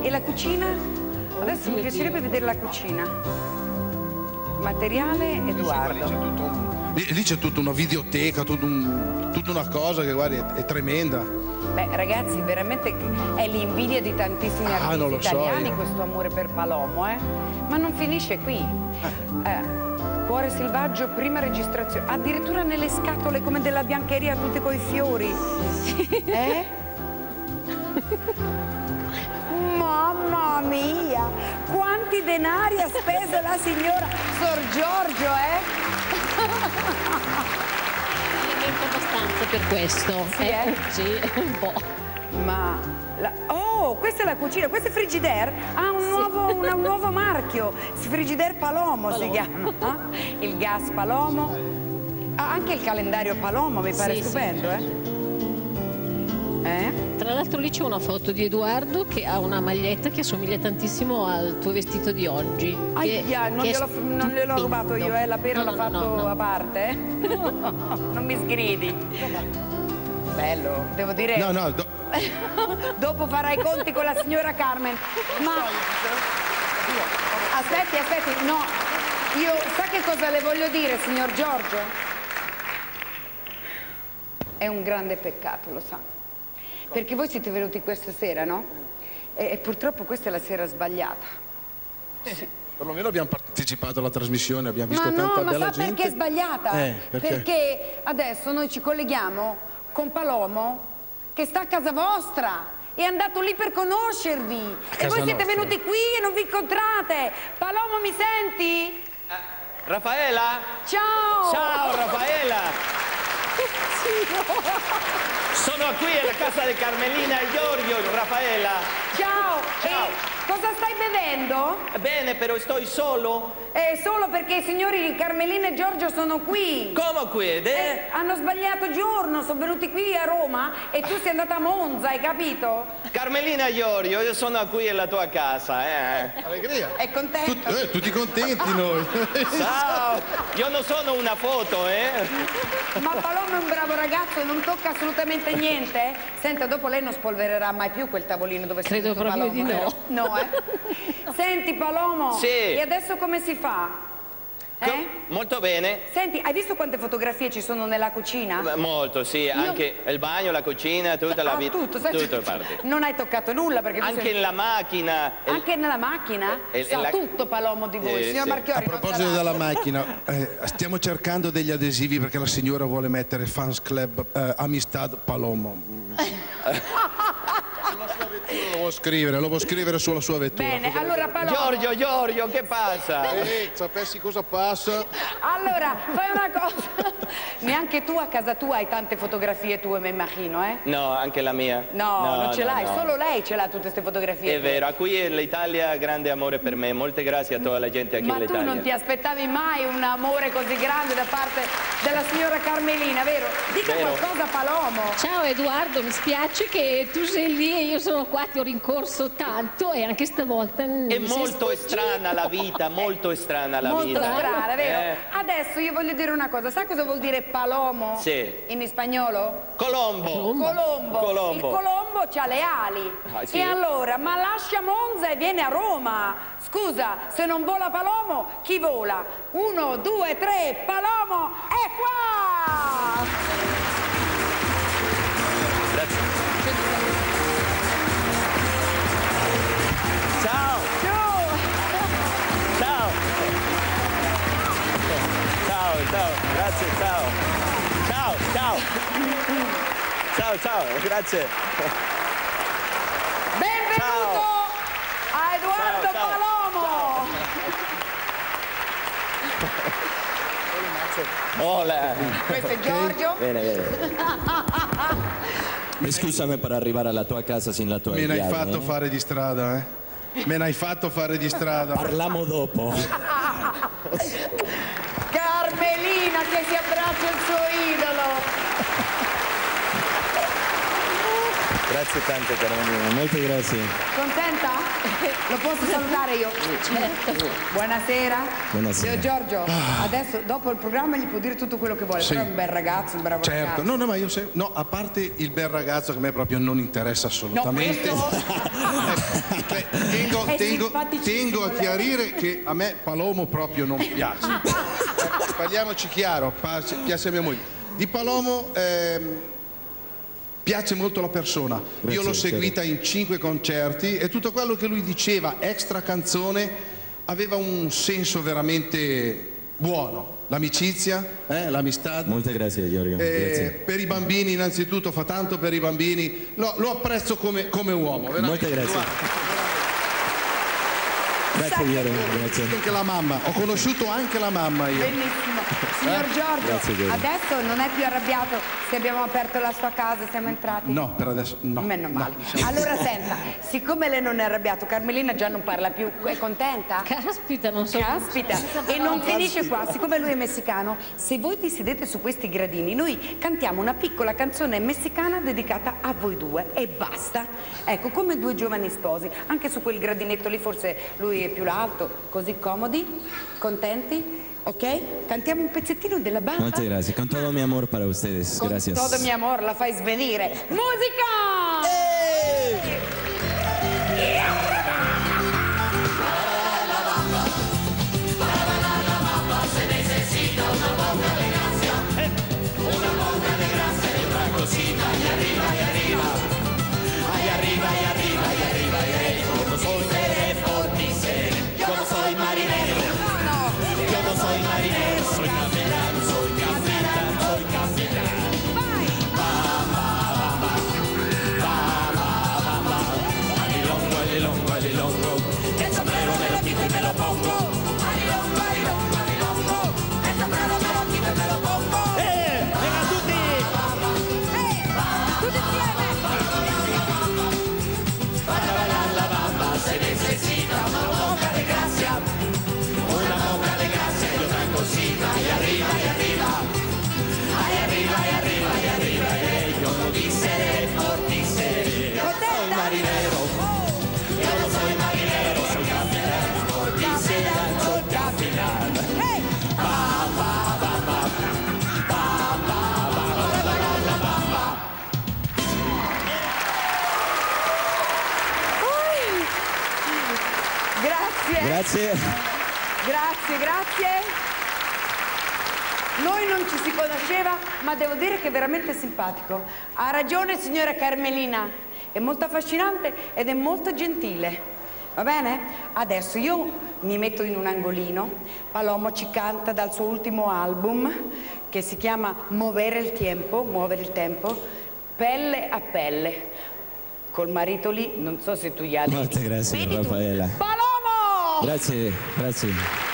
E la cucina? Adesso mi piacerebbe vedere la cucina. Materiale Edoardo. Lì, lì c'è tutta una videoteca, tutto un- tutta una cosa che guardi è, è tremenda. Beh, ragazzi, veramente è l'invidia di tantissimi Ah, artisti so italiani io. questo amore per Palomo, eh? Ma non finisce qui. Eh, Cuore selvaggio, prima registrazione. Addirittura nelle scatole come della biancheria, tutte coi fiori. Eh? Mamma mia! Quanti denari ha speso la signora Sor Giorgio, eh? Alimento abbastanza per questo. Sì, eh? Sì, un po'. Ma la- oh, questa è la cucina, questo è Frigidaire, ha un, nuovo, un, un nuovo marchio, Frigidaire Palomo, si chiama, eh? il gas Palomo, ha anche il calendario Palomo, mi pare Sì, sì. stupendo, eh? Eh? Tra l'altro lì c'è una foto di Edoardo che ha una maglietta che assomiglia tantissimo al tuo vestito di oggi. che- Aia, non che è gliel'ho, non gliel'ho rubato io, eh, la pera No, l'ho no, fatto no. a parte, eh? non mi sgridi. Bello, devo dire... No, no, do- Dopo farai i conti con la signora Carmen. Ma aspetti, aspetti, no. Io sa che cosa le voglio dire, signor Giorgio? È un grande peccato, lo sa. Perché voi siete venuti questa sera, no? E, e purtroppo questa è la sera sbagliata. perlomeno abbiamo partecipato alla trasmissione, abbiamo visto ma tanta no, ma bella gente. perché è sbagliata? Eh, perché? adesso noi ci colleghiamo con Palomo che sta a casa vostra. È andato lì per conoscervi. E voi siete nostra. venuti qui e non vi incontrate. Palomo, mi senti? Raffaela? Ciao! Ciao Raffaela! Sono qui alla casa di Carmelina e Giorgio, Raffaela. Ciao! Ciao! E cosa stai bevendo? Bene, però sto solo. Eh, solo perché i signori Carmelina e Giorgio sono qui. Come qui? Eh, hanno sbagliato giorno, sono venuti qui a Roma e tu sei andata a Monza, hai capito? Carmelina e Giorgio, io sono qui alla tua casa. Eh. Allegria. È contento? Eh, tutti contenti noi. Ciao! Io non sono una foto, eh? Ma Paloma è un bravo ragazzo e non tocca assolutamente niente. Senta, dopo lei non spolvererà mai più quel tavolino dove sei Credo proprio Palomo, di no. No, eh? Senti Palomo, Sì. e adesso come si fa? Eh? Molto bene. Senti, hai visto quante fotografie ci sono nella cucina? Molto, sì, anche il bagno, la cucina, tutta la Ah, vita. tutto, sai- Tutto parte. Non hai toccato nulla perché Anche sei- la macchina. il- Anche nella macchina? E- e Sa la- tutto Palomo di voi, Eh, signor sì. Marchiori. A proposito della macchina, eh, stiamo cercando degli adesivi perché la signora vuole mettere Fans Club eh, Amistad Palomo. vuoi scrivere, lo vuoi scrivere sulla sua vettura. Bene, Cosa- allora Paloma. Giorgio, Giorgio, che passa? Eh, sapessi cosa passa? Allora, fai una cosa. Neanche tu a casa tua hai tante fotografie tue, me immagino, eh? No, anche la mia. No, non ce no, l'hai, no. solo lei ce l'ha tutte queste fotografie. È vero, a cui l'Italia ha grande amore per me. Molte grazie a tutta la gente Ma in tu Italia. non ti aspettavi mai un amore così grande da parte della signora Carmelina, vero? Dica Vero. qualcosa Palomo. Ciao Edoardo, mi spiace che tu sei lì e io sono qua, ti ho rincorso tanto e anche stavolta... non È molto strana la vita, molto strana la Molto vita. strana, vero? Eh, Adesso io voglio dire una cosa, sai cosa vuol dire palomo? Sì. In spagnolo? Colombo. Colombo. Colombo. Il colombo ha le ali. Ah, sì. E allora, ma lascia Monza e viene a Roma. Scusa, se non vola Palomo, chi vola? Uno, due, tre, Palomo è qua! Ciao, ciao, grazie, ciao. Ciao, ciao. Ciao, ciao, grazie. Benvenuto a Edoardo Ciao, ciao, Palomo! Hola. Questo è Giorgio. Bene, bene. Scusami per arrivare alla tua casa sin la tua Me ne hai chiave, fatto eh. fare di strada, eh? Me ne hai fatto fare di strada. Parliamo dopo. Carmelina che si abbraccia il suo idolo. Grazie tante Carolina, molte grazie. Contenta? Lo posso salutare io? Certo. Buonasera. Buonasera. Signor Giorgio, adesso dopo il programma gli può dire tutto quello che vuole, Sì. però è un bel ragazzo, un bravo Certo, ragazzo. no, no, ma io se- no, a parte il bel ragazzo che a me proprio non interessa assolutamente. Cioè, tengo, tengo- tengo a chiarire che a me Palomo proprio non piace. Parliamoci chiaro, piace a mia moglie. Di Palomo ehm, piace molto la persona. Io l'ho Grazie, seguita in cinque concerti e tutto quello che lui diceva, extra canzone, aveva un senso veramente buono. L'amicizia, eh, l'amistà. Molte grazie Giorgio. Eh, Grazie. per i bambini innanzitutto fa tanto per i bambini lo, lo apprezzo come, come uomo veramente. Molte grazie. Grazie Giorgio, grazie. anche la mamma ho conosciuto anche la mamma io Bellissimo. Signor Eh? Giorgio, Grazie, Giorgio. adesso non è più arrabbiato se abbiamo aperto la sua casa, siamo entrati? no per adesso no Meno male. Allora senta, siccome lei non è arrabbiato, Carmelina già non parla più, è contenta? Caspita, non so. Caspita, e non finisce qua, siccome lui è messicano, se voi vi sedete su questi gradini, noi cantiamo una piccola canzone messicana dedicata a voi due e basta. Ecco, come due giovani sposi, anche su quel gradinetto lì forse lui è più alto, così comodi, contenti, ok? Cantiamo un pezzettino della banda. Muchas gracias. Con todo mi amor para ustedes. Con Gracias. todo mi amor, la fai svenire. Musica! Se soy marinero, yo no soy marinero, simpatico. Ha ragione signora Carmelina, è molto affascinante ed è molto gentile. Va bene? Adesso io mi metto in un angolino, Palomo ci canta dal suo ultimo album che si chiama Muovere il tempo, muovere il tempo, pelle a pelle. Col marito lì, non so se tu gli hai detto. grazie Vedi Raffaella. Tu. Palomo! Grazie, grazie.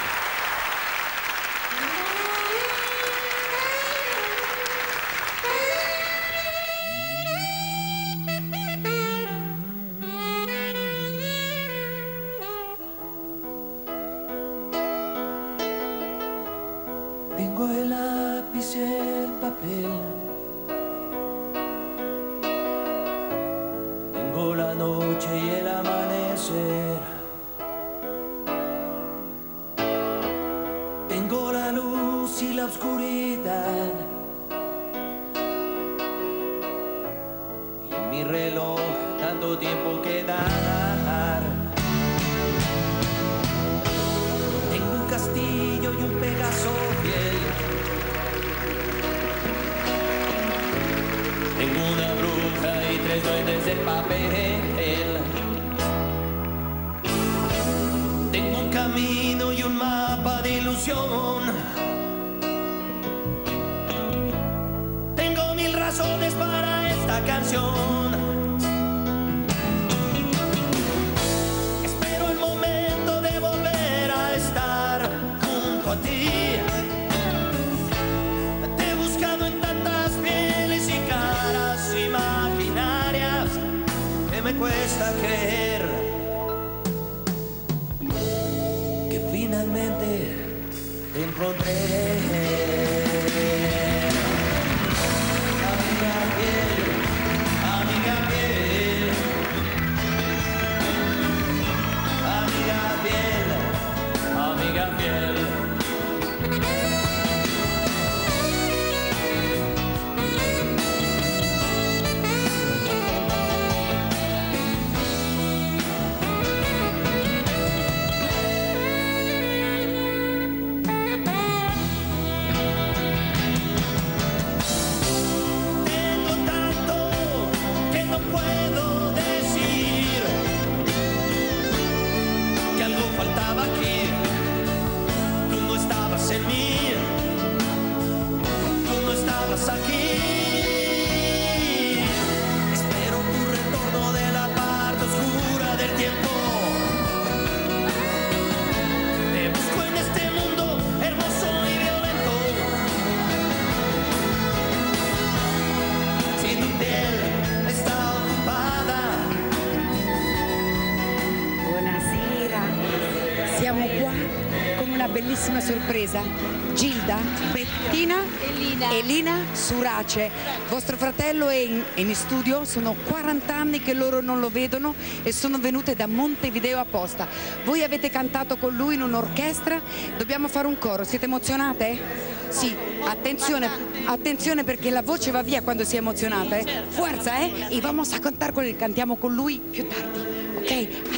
sorpresa. Gilda, Bettina e Lina Surace. Vostro fratello è in, è in, studio, sono 40 anni che loro non lo vedono e sono venute da Montevideo apposta. Voi avete cantato con lui in un'orchestra, dobbiamo fare un coro, siete emozionate? Sì, attenzione, attenzione perché la voce va via quando si è emozionata, eh? Forza, eh? E vamos a contar con il cantiamo con lui più tardi, ok?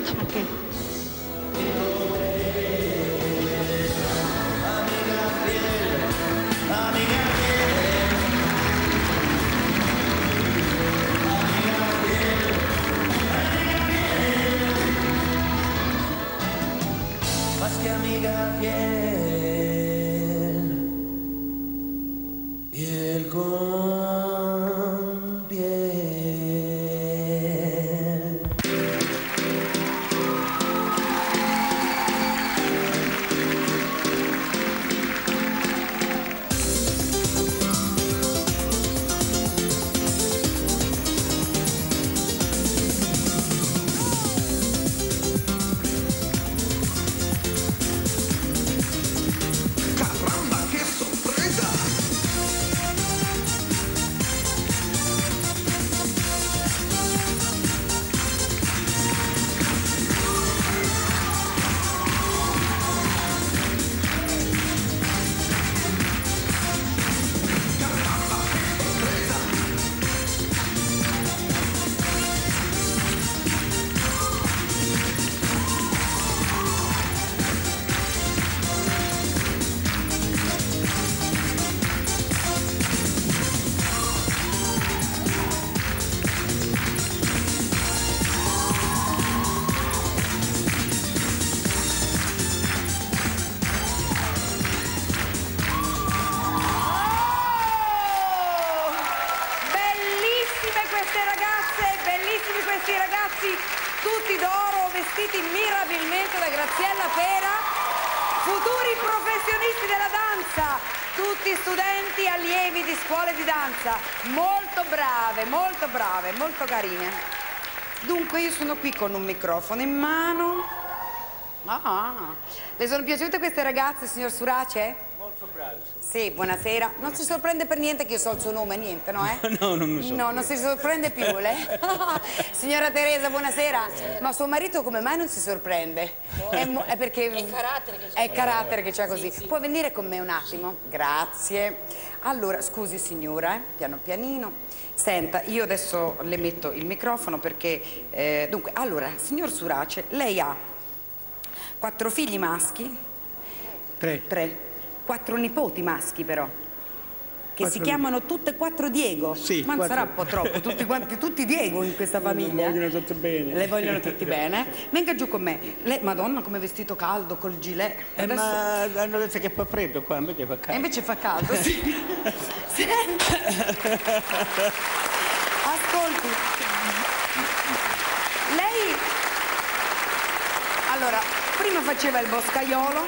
Con un microfono in mano. Ah, le sono piaciute queste ragazze, signor Surace? Molto bravi. Sì, buonasera. Non si sorprende per niente che io so il suo nome, niente, no? Eh? No, non mi so. No, non si sorprende più lei. Signora Teresa, buonasera. Ma suo marito come mai non si sorprende? È, mo- è perché... È il carattere che c'ha. È il carattere che c'ha così. Può venire con me un attimo? Grazie. Allora, scusi signora, eh, piano pianino. Senta, io adesso le metto il microfono perché... eh, dunque, allora, signor Surace, lei ha quattro figli maschi? Tre. Tre. Quattro nipoti maschi però. Che si chiamano tutte e quattro Diego. Sì, Ma non quattro. sarà un po' troppo, tutti, quanti, tutti Diego in questa famiglia? vogliono tutti bene. Le vogliono tutti bene. Venga giù con me. Lei, madonna, come vestito caldo, col gilet. Eh, Adesso- ma hanno detto che fa freddo qua, invece fa E caldo. invece fa caldo, sì. Senta. Ascolti. Lei... Allora, prima faceva il boscaiolo,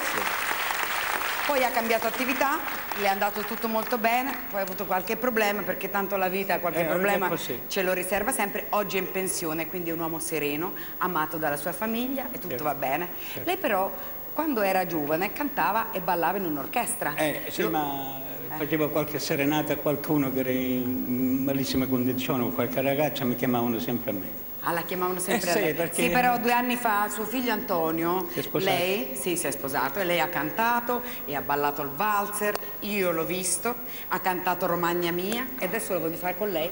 poi ha cambiato attività, le è andato tutto molto bene, poi ha avuto qualche problema perché tanto la vita qualche Eh, problema ce lo riserva sempre. Oggi è in pensione, quindi è un uomo sereno, amato dalla sua famiglia e tutto Certo. va bene. Certo. Lei però quando era giovane cantava e ballava in un'orchestra. Eh, sì, Lo- ma facevo qualche serenata a qualcuno che era in malissime condizioni, o qualche ragazza mi chiamavano sempre a me. Ah, la chiamavano sempre Eh a sì, lei. perché- Sì, però due anni fa suo figlio Antonio, lei sì, si è sposato e lei ha cantato e ha ballato il valzer, io l'ho visto, ha cantato Romagna mia e adesso lo voglio fare con lei.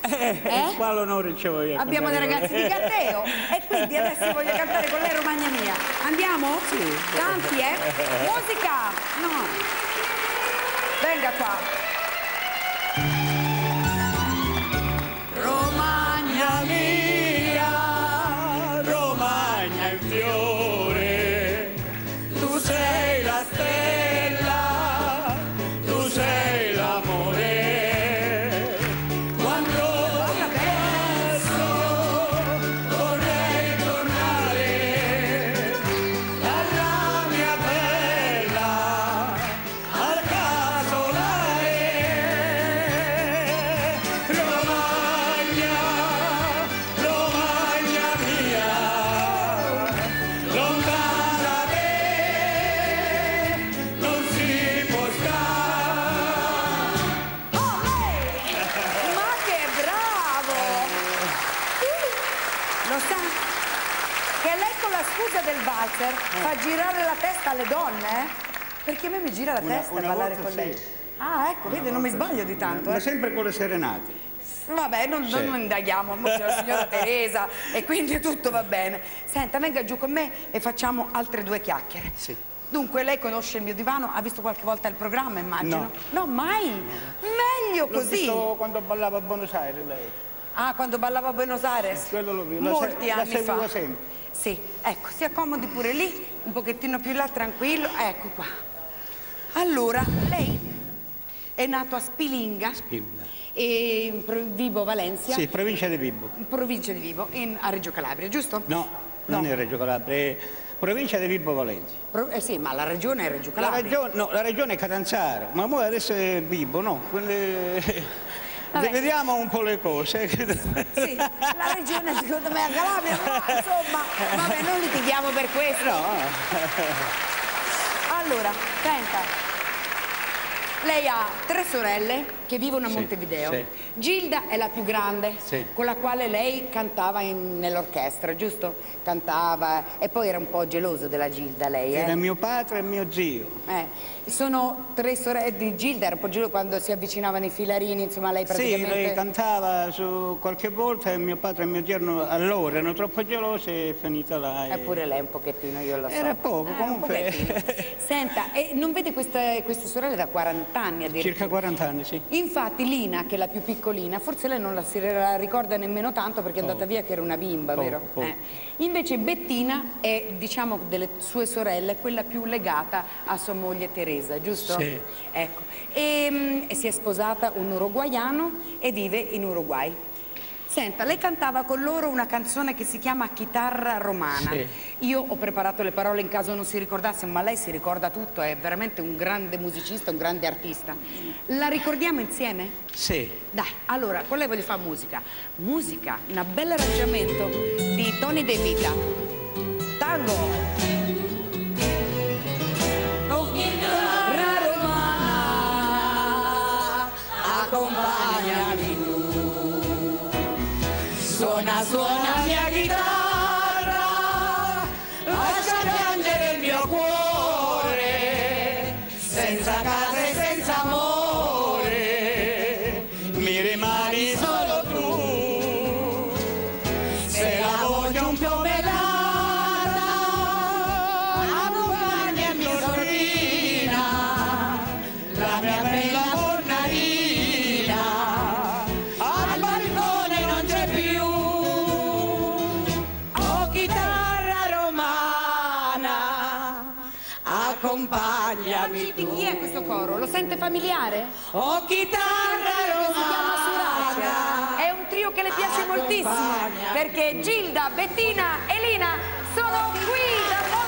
Eh? Quale onore ricevo io? a Abbiamo dei ragazzi di? Gatteo e quindi adesso voglio cantare con lei Romagna mia. Andiamo? Sì. Canti, eh? Musica! No. Venga qua. Girare la testa alle donne? Perché a me mi gira la Una- testa una ballare con sì. lei. Ah, ecco, vede, non mi sbaglio di tanto. Ma eh. sempre con le serenate. Vabbè, non, Sì. non indaghiamo, mo c'è la signora Teresa e quindi tutto va bene. Senta, venga giù con me e facciamo altre due chiacchiere. Sì. Dunque, lei conosce il mio divano? Ha visto qualche volta il programma, immagino? No. mai? Meglio L'ho così. visto quando ballava a Buenos Aires lei. Ah, quando ballava a Buenos Aires? Quello l'ho visto. La Molti la anni seguivo fa. sempre. Sì, ecco, si accomodi pure lì, un pochettino più là, tranquillo. Ecco qua. Allora, lei è nato a Spilinga, e in Pro- Vibo Valencia, Sì, provincia di Vibo. in provincia di Vibo, in- a Reggio Calabria, giusto? No, non è Reggio Calabria, è provincia di Vibo Valencia. Pro- eh sì, ma la regione è Reggio La Calabria. regione, no, la regione è Catanzaro, ma ora adesso è Vibo, no? Quindi... Vabbè. Vediamo un po' le cose. Sì, la regione secondo me è a Calabria, ma insomma, vabbè, non litighiamo per questo. Allora, senta. Lei ha tre sorelle che vivono a Sì, Montevideo. sì. Gilda è la più grande, Sì. con la quale lei cantava nell'orchestra, giusto? Cantava e poi era un po' geloso della Gilda lei, eh? Era mio padre e mio zio. Eh, sono tre sorelle di Gilda, era un po' geloso quando si avvicinavano i filarini, insomma lei Sì, praticamente... lei cantava su qualche volta e mio padre e mio zio erano- allora erano troppo gelosi e è finita là. e- Eppure lei un pochettino, io lo so. Era poco, Eh, un comunque. Senta, e non vede queste, queste sorelle da 40 anni addirittura? Circa 40 anni, sì. Infatti Lina, che è la più piccolina, forse lei non la si ricorda nemmeno tanto perché è andata Poco. via che era una bimba, Poco, vero? poco. Eh. Invece Bettina è, diciamo, delle sue sorelle quella più legata a sua moglie Teresa, giusto? Sì. Ecco. E, mm, e si è sposata un uruguaiano e vive in Uruguay. Senta, lei cantava con loro una canzone che si chiama Chitarra Romana. Sì. Io ho preparato le parole in caso non si ricordasse, ma lei si ricorda tutto, è veramente un grande musicista, un grande artista. La ricordiamo insieme? Sì. Dai, allora, con lei voglio fare musica. Musica, un bel arrangiamento di Tony De Vita. Tango. Chitarra romana, accompagnami tu. Suona, coro? Lo sente familiare? Oh chitarra Si chiama romana. È un trio che le piace moltissimo perché Gilda, Bettina e Lina sono qui da Montevideo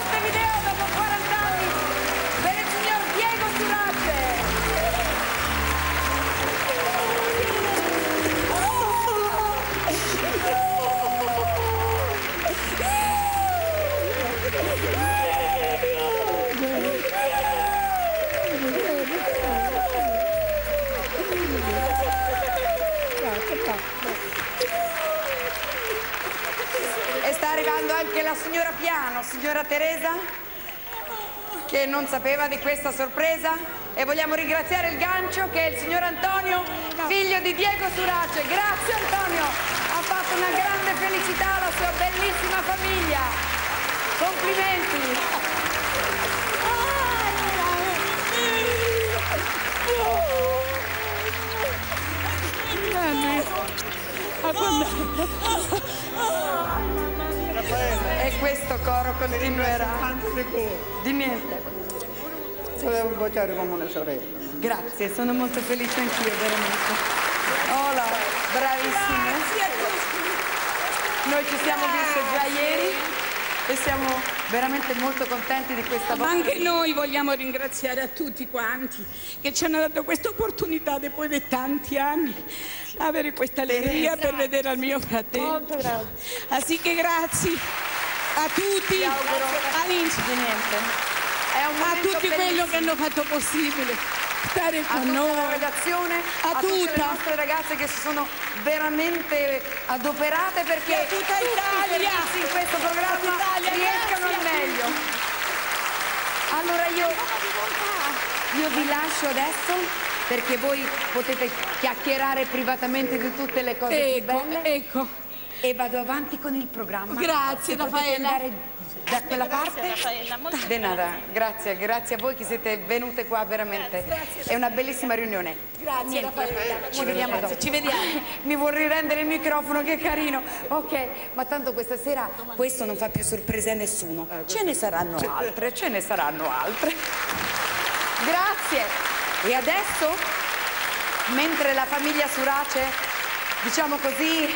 arrivando anche la signora Piano, signora Teresa, che non sapeva di questa sorpresa. E vogliamo ringraziare il gancio che è il signor Antonio, figlio di Diego Surace. Grazie Antonio, ha fatto una grande felicità alla sua bellissima famiglia. Complimenti. E questo coro continuerà. Di niente. Volevo baciare come una sorella. Grazie, sono molto felice anch'io, veramente. Hola, bravissime. Noi ci siamo viste già ieri e siamo veramente molto contenti di questa Ma vostra anche noi vogliamo ringraziare a tutti quanti che ci hanno dato questa opportunità dopo di tanti anni avere questa allegria per vedere al mio fratello. Así che grazie a tutti, all'Inci, un a tutti quelli che hanno fatto possibile stare a con tutta la noi. redazione, a, a tutte le nostre ragazze che si sono veramente adoperate perché A tutta Italia. in questo programma Tutta Italia, riescano al grazie. meglio. Allora io, vi lascio adesso perché voi potete chiacchierare privatamente di tutte le cose più Ecco, belle. ecco. E vado avanti con il programma. Grazie, Se potete Raffaella. andare da quella parte. De nada, grazie, grazie a voi che siete venute qua veramente. È una bellissima riunione. Grazie, Raffaella. Ci vediamo dopo. Ci vediamo. Mi vuol rirendere il microfono, che carino. Ok, ma tanto questa sera questo non fa più sorprese a nessuno. Ce ne saranno altre, ce ne saranno altre. Grazie. E adesso, mentre la famiglia Surace, diciamo così,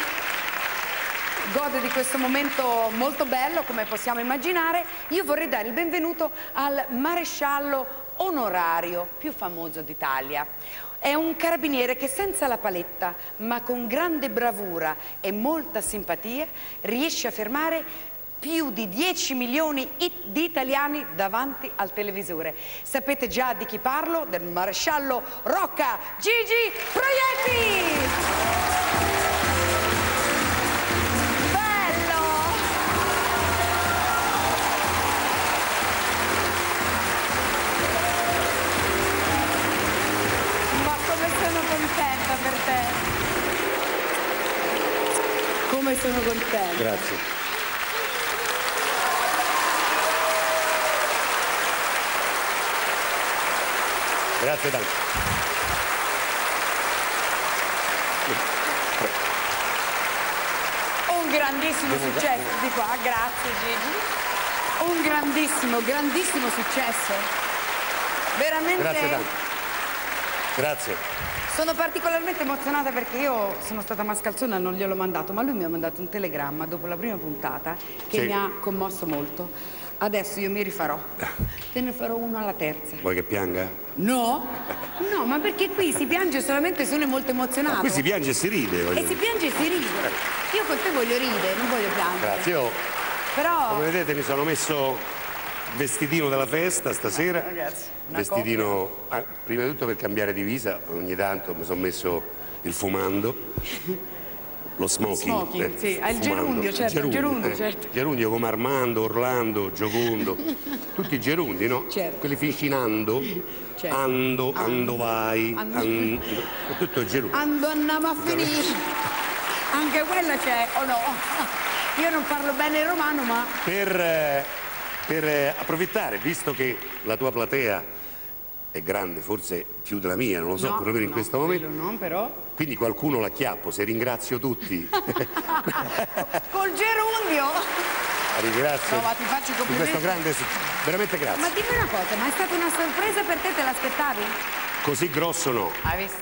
gode di questo momento molto bello, come possiamo immaginare, io vorrei dare il benvenuto al maresciallo onorario più famoso d'Italia. È un carabiniere che senza la paletta, ma con grande bravura e molta simpatia, riesce a fermare più di 10 milioni di italiani davanti al televisore. Sapete già di chi parlo? Del maresciallo Rocca Gigi Proietti! Come sono contenta! Grazie. Grazie tanto. Un grandissimo successo di qua, grazie Gigi. Un grandissimo, grandissimo successo. Veramente Grazie tanto. Grazie. Sono particolarmente emozionata perché io sono stata mascalzona e non gliel'ho mandato, ma lui mi ha mandato un telegramma dopo la prima puntata che Sì. mi ha commosso molto. Adesso io mi rifarò. Te ne farò uno alla terza. Vuoi che pianga? No? No, ma perché qui si piange solamente se uno è molto emozionato. Qui si piange e si ride. voglio E si piange e si ride. Io con te voglio ridere, non voglio piangere. Grazie. Io, Però... come vedete, mi sono messo vestitino della festa stasera. Ragazzi, una Vestitino, ah, prima di tutto per cambiare divisa, ogni tanto mi sono messo il fumando, lo smoking. Smoking, sì. Ah, il fumando. gerundio, certo, il gerundio, certo. Gerundio come Armando, Orlando, Giocondo, tutti i gerundi, no? Quelli finiscinando, Certo. ando, ando vai, Ando. ando, tutto il gerundio. Ando andiamo a finire. Anche quella c'è, o no? Io non parlo bene il romano, ma... per, eh, per, eh, approfittare, visto che la tua platea è grande, forse più della mia, non lo so, No, perlomeno in no, questo momento, quello no, però. quindi qualcuno la chiappo, se ringrazio tutti, Col gerundio! ringrazio No, ma ti faccio di complimenti. questo grande, veramente Ma grazie. dimmi una cosa, ma è stata una sorpresa per te? Te l'aspettavi? Così grosso no,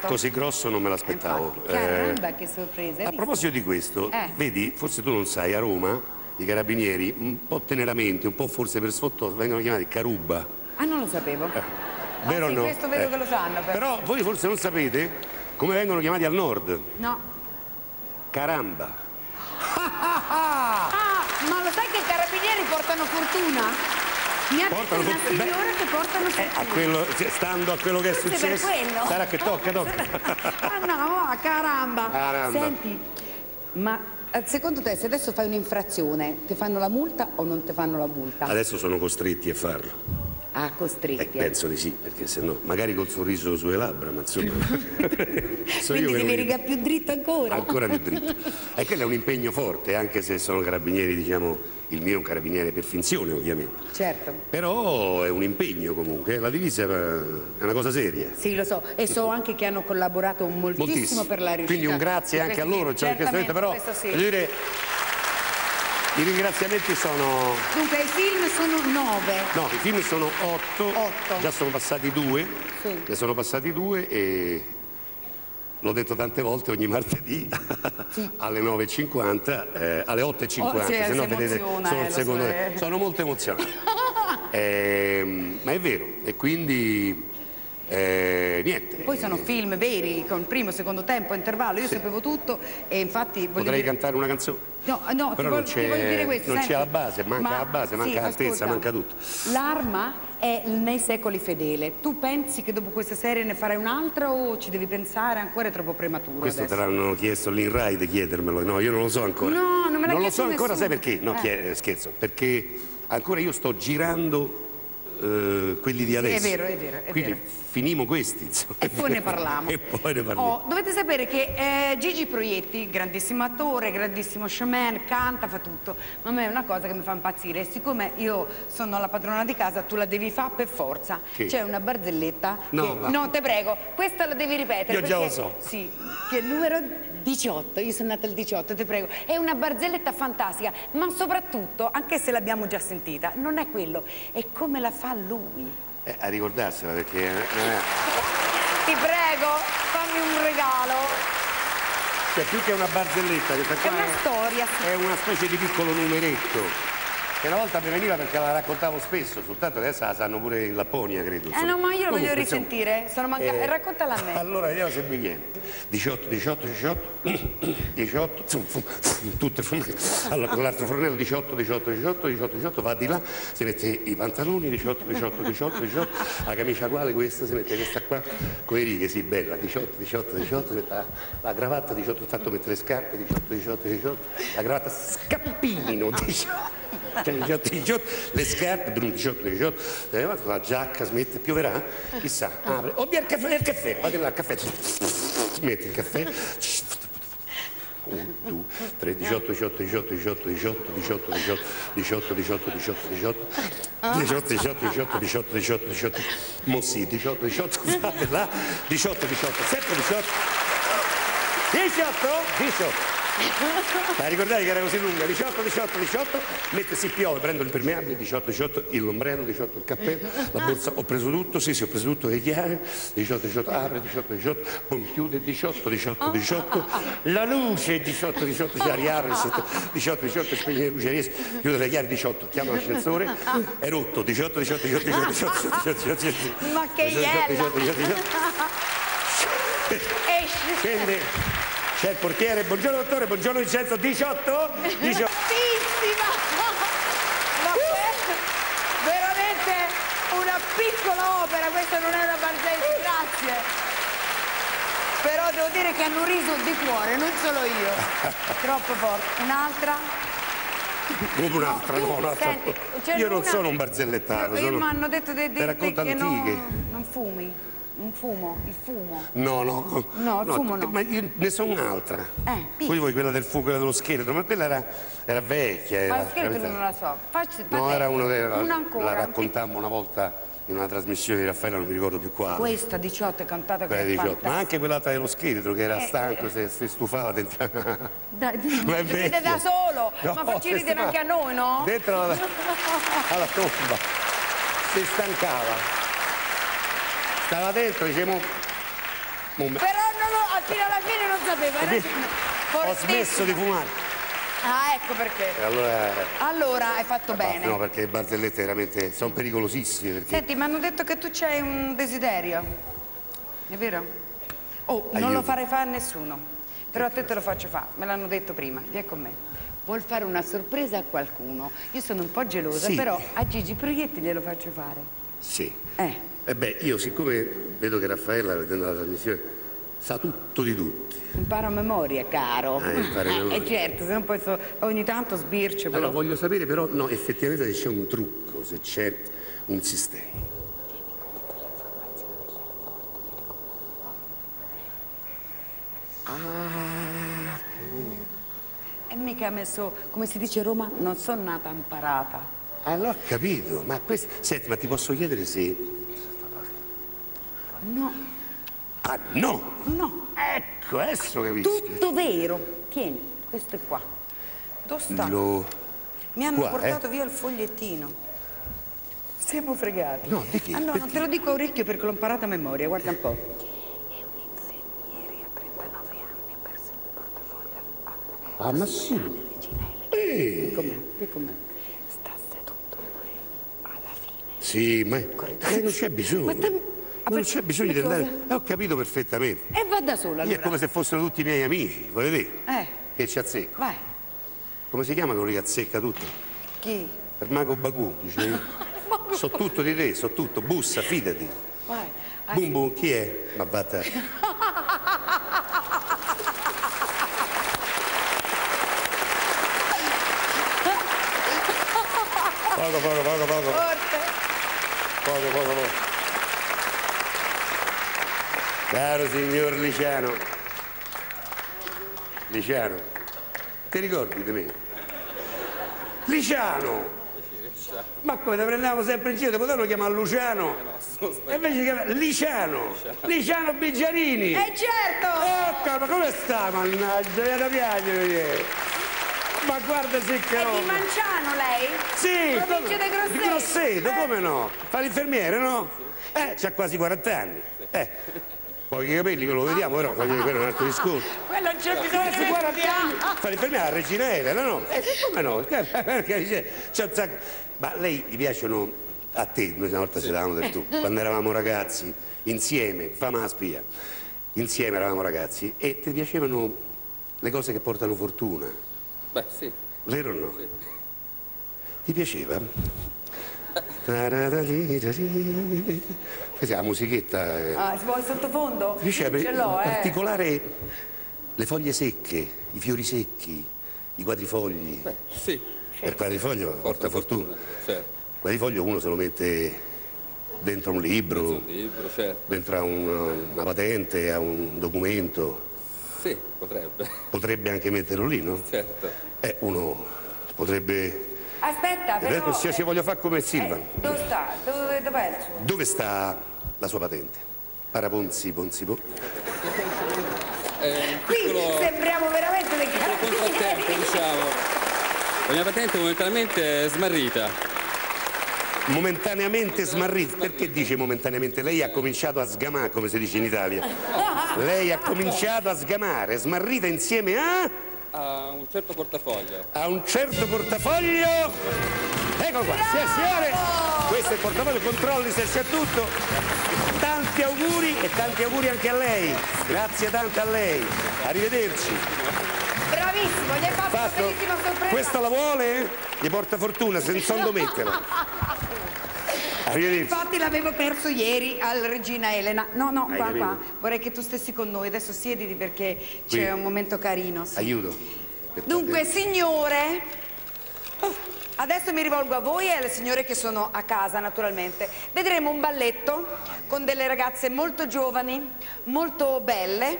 così grosso non me l'aspettavo. Eh, Caramba, che sorpresa! a proposito di questo, Eh. vedi, forse tu non sai, a Roma i carabinieri, un po' teneramente, un po' forse per sotto, vengono chiamati caruba. Ah, non lo sapevo. Vero Ah, o sì, no? questo vedo Eh. che lo sanno. però. Però voi forse non sapete come vengono chiamati al nord. No. Caramba. Ah, ma lo sai che i carabinieri portano fortuna? Mi ha detto Portano una fortuna- beh, signora che portano A fortuna. quello, cioè, stando a quello che è Forse per successo. quello. Sarà che tocca, tocca. Ah no, ah, caramba. Caramba. Senti, ma eh, secondo te se adesso fai un'infrazione, ti fanno la multa o non ti fanno la multa? Adesso sono costretti a farlo. Ah, Eh, costretti. eh. penso di sì, perché se no, magari col sorriso sulle labbra, ma insomma. so Quindi devi rigare più dritto ancora. ancora più dritto. E quello è un impegno forte, anche se sono carabinieri, diciamo, il mio è un carabiniere per finzione, ovviamente. Certo. Però è un impegno comunque, la divisa è una cosa seria. Sì, lo so, e so anche che hanno collaborato moltissimo, Moltissimo. per la riuscita. Quindi un grazie anche a loro, cioè, però sì. voglio dire, i ringraziamenti sono. Dunque i film sono nove. No, i film sono otto, già sono passati due, Sì. ne sono passati due e l'ho detto tante volte ogni martedì alle 9.50, eh, alle 8.50, Oh, sì, se no si vedete sono eh, il lo secondo. so, eh. Sono molto emozionato. Ehm, ma è vero, e quindi eh, niente. Poi sono film veri, con primo, secondo tempo, intervallo, io sapevo tutto e infatti Potrei dire... cantare una canzone. No, no, Però non c'è, non la base, manca ma- la base, manca sì, l'altezza, manca tutto. L'arma è nei secoli fedele. Tu pensi che dopo questa serie ne farai un'altra o ci devi pensare ancora? È troppo prematuro Questo te adesso. l'hanno chiesto l'Inrai di chiedermelo, no, io non lo so ancora. No, non me l'ha lo chiesto so ancora, sai nessuno. perché? No, Eh. chie- scherzo, perché ancora io sto girando eh, quelli di adesso. vero, è vero, è Quindi vero. finimo questi, insomma. E poi ne parliamo. e poi ne parliamo. Oh, dovete sapere che eh, Gigi Proietti, grandissimo attore, grandissimo showman, canta, fa tutto, ma a me è una cosa che mi fa impazzire siccome io sono la padrona di casa tu la devi fare per forza. Che? C'è una barzelletta No, che- va. no, te prego, questa la devi ripetere. Io già perché- lo so. Sì, che è numero 18, io sono nata il 18, te prego. È una barzelletta fantastica, ma soprattutto, anche se l'abbiamo già sentita, non è quello, è come la fa lui. Eh, a ricordarsela perché... eh, Ti prego, fammi un regalo. cioè, più che una barzelletta, questa qua È una storia, sì. è una specie di piccolo numeretto. Che una volta mi veniva perché la raccontavo spesso, soltanto adesso la sanno pure in Lapponia, credo. Eh no, ma io lo voglio risentire, sono mancata. eh, Raccontala a me. Allora, vediamo se mi viene. 18, 18, 18, 18, zum, fum, fum, tutte. Allora, con l'altro fornello 18, 18, 18, 18, 18, va di là, si mette i pantaloni, 18, 18, 18, 18, la camicia uguale questa, si mette questa qua, con le righe, sì, bella, 18, 18, 18, si mette la, la cravatta, 18, tanto mette le scarpe, 18, 18, 18, la cravatta scappino, 18. Cioè, 18, 18, le scarpe, brum, 18, 18, eh, la giacca, smette, pioverà, chissà, apre, oddio il caffè, il caffè, vado là al caffè, metti il caffè, 1, 2, 3, 18, 18, 18, 18, 18, 18, 18, 18, 18, 18, 18, 18, 18, 18, 18, 18, 18, mo sì, 18, 18, scusate là, 18, 18, sempre 18, 18, 18, Ma ricordate che era così lunga? 18, 18, 18, mette si piove, prendo l'impermeabile, 18, 18, il l'ombrello, 18, il cappello, la borsa, ho preso tutto, sì, sì, ho preso tutto le chiavi, 18, 18, apre, 18, 18, poi chiude, 18, 18, 18, la luce, 18, 18, si riapre, 18, 18, spegne le luci, riesce, chiude le chiavi, 18, chiama l'ascensore, è rotto, 18, 18, 18, 18, 18, 18, 18, 18, Ma che 18, 18, 18, 18, Esci. Scende, c'è il portiere, buongiorno dottore, buongiorno Vincenzo, 18? 18. Bellissima! Ma que- veramente una piccola opera, questa non è una barzelletta, grazie. Però devo dire che hanno riso di cuore, non solo io. Troppo forte. Un'altra? Come un'altra, no, un'altra. Senti, Io non una- sono un barzellettaro, Io sono... mi hanno detto di, di, Te racconto che non, non fumi. Un fumo, il fumo. No, no, No, il fumo no. Ma io ne so un'altra. Eh, Poi voi quella del fuoco, quella dello scheletro, ma quella era, era vecchia. Ma il scheletro era- non la so. Facci, No, era uno dei... Una La ancora. raccontammo una volta in una trasmissione di Raffaella, non mi ricordo più quale. Questa 18 è cantata Quella con di 18. Ma anche quell'altra dello scheletro che era Eh, stanco, si, si stufava dentro. Dai, di- Ma è vecchio. da solo, No, ma facci ridere anche a noi, no? Dentro alla, alla tomba. Si stancava. Stava dentro, diciamo. Però non lo, fino alla fine non sapevo. hai ragione. Ho smesso di fumare. Ah, ecco perché. Allora. Allora hai fatto bene. No, perché le barzellette veramente sono pericolosissime. Perché... Senti, mi hanno detto che tu c'hai un desiderio. È vero? Oh, non lo Aiuto. farei fare a nessuno. Però a te te lo faccio fare, me l'hanno detto prima. Vieni con me. Vuol fare una sorpresa a qualcuno. Io sono un po' gelosa, Sì. però a Gigi Proietti glielo faccio fare. Sì. Eh. E beh, io siccome vedo che Raffaella, vedendo la trasmissione, sa tutto di tutti. Imparo a memoria, caro. Eh, impara a memoria. Eh, certo, se non poi so- ogni tanto sbircio. Allora però- voglio sapere però, no, effettivamente se c'è un trucco, se c'è un sistema. Ah. E mica ha messo, come si dice a Roma, non sono nata imparata. Allora ho capito, ma questo. Senti, ma ti posso chiedere se. No, Ah no! no, Ecco, adesso capisco. tutto vero. Tieni, questo è qua. Dove sta? Lo. Mi hanno qua, eh? portato via il fogliettino. Siamo fregati. No, di che? Ah no, te lo dico a orecchio perché l'ho imparato a memoria, guarda un po'. Ah, ma sì. Eh. Com'è? Che com'è? Sì, ma, ma non c'è bisogno. Ma Ma non c'è bisogno di andare. Eh, ho capito perfettamente. E va da sola Io allora. è come se fossero tutti i miei amici, voglio dire, Eh, che ci azzecco. vai. Come si chiama quello che azzecca tutto? Chi? Per Mago Bagù, dice io. so tutto di te, so tutto, bussa, fidati. Vai. Ah, Bum bum, chi è? Ma vatta. Poco, poco, poco, poco. Forte. Poco, poco, poco. Caro signor Liciano. Liciano, ti ricordi di me? Liciano! Ma come te prendiamo sempre in giro? Potevano chiamare Luciano? E invece si chiama Liciano! Liciano Bigiarini! Eh certo! Ecco, ma come sta, mannaggia? Mi da piangere ieri. Ma guarda se che È di Manciano lei? Sì, Provincia di Grosseto. di Grosseto, come no? Fa l'infermiere, no? Eh, c'ha quasi 40 anni. Eh, poi i capelli lo vediamo, però voglio dire, quello è un altro discorso. Quello non c'è bisogno di 40 anni. Fa l'infermiera a Regina Elena, no? Eh, come no? Perché dice, c'è un sacco- Ma lei gli piacciono a te, noi una volta ci davamo del tu, quando eravamo ragazzi, insieme, fammi la spia, insieme eravamo ragazzi, e ti piacevano le cose che portano fortuna, Beh, sì. vero o no? Ti piaceva? Questa è la musichetta. eh. Ah, si vuole sottofondo? Riesce Ce l'ho, eh. articolare le foglie secche, i fiori secchi, i quadrifogli. Beh, sì. Il quadrifoglio porta fortuna. Certo. Il quadrifoglio uno se lo mette dentro un libro, Un libro, certo. dentro a un- una patente, a un documento. Sì, potrebbe. Potrebbe anche metterlo lì, no? Certo. Eh, uno potrebbe... Aspetta, però... Adesso se si voglio fare come Silva. Eh, dove sta? Dove, dov'è il suo? Dove sta la sua patente? Paraponzi, ponzi, po. È un Qui piccolo... sembriamo veramente dei carabinieri. contrattempo, diciamo. La mia patente è momentaneamente smarrita. Momentaneamente smarrita, perché dice momentaneamente? Lei ha cominciato a sgamare, come si dice in Italia. Lei ha cominciato a sgamare, smarrita insieme a... Ha un certo portafoglio. a un certo portafoglio. Ecco qua, signore, signore, questo è il portafoglio, controlli se c'è tutto. Tanti auguri e tanti auguri anche a lei. Grazie tante a lei. Arrivederci. Bravissimo, gli hai fatto, una Fatto? bellissima sorpresa. Questa la vuole? Gli porta fortuna senza metterla. Arrivederci. Infatti l'avevo perso ieri al Regina Elena. No, no, Hai qua, capito? qua. Vorrei che tu stessi con noi. Adesso siediti perché c'è un momento carino. sì. Aiuto. Dunque, signore, adesso mi rivolgo a voi e alle signore che sono a casa, naturalmente. Vedremo un balletto con delle ragazze molto giovani, molto belle,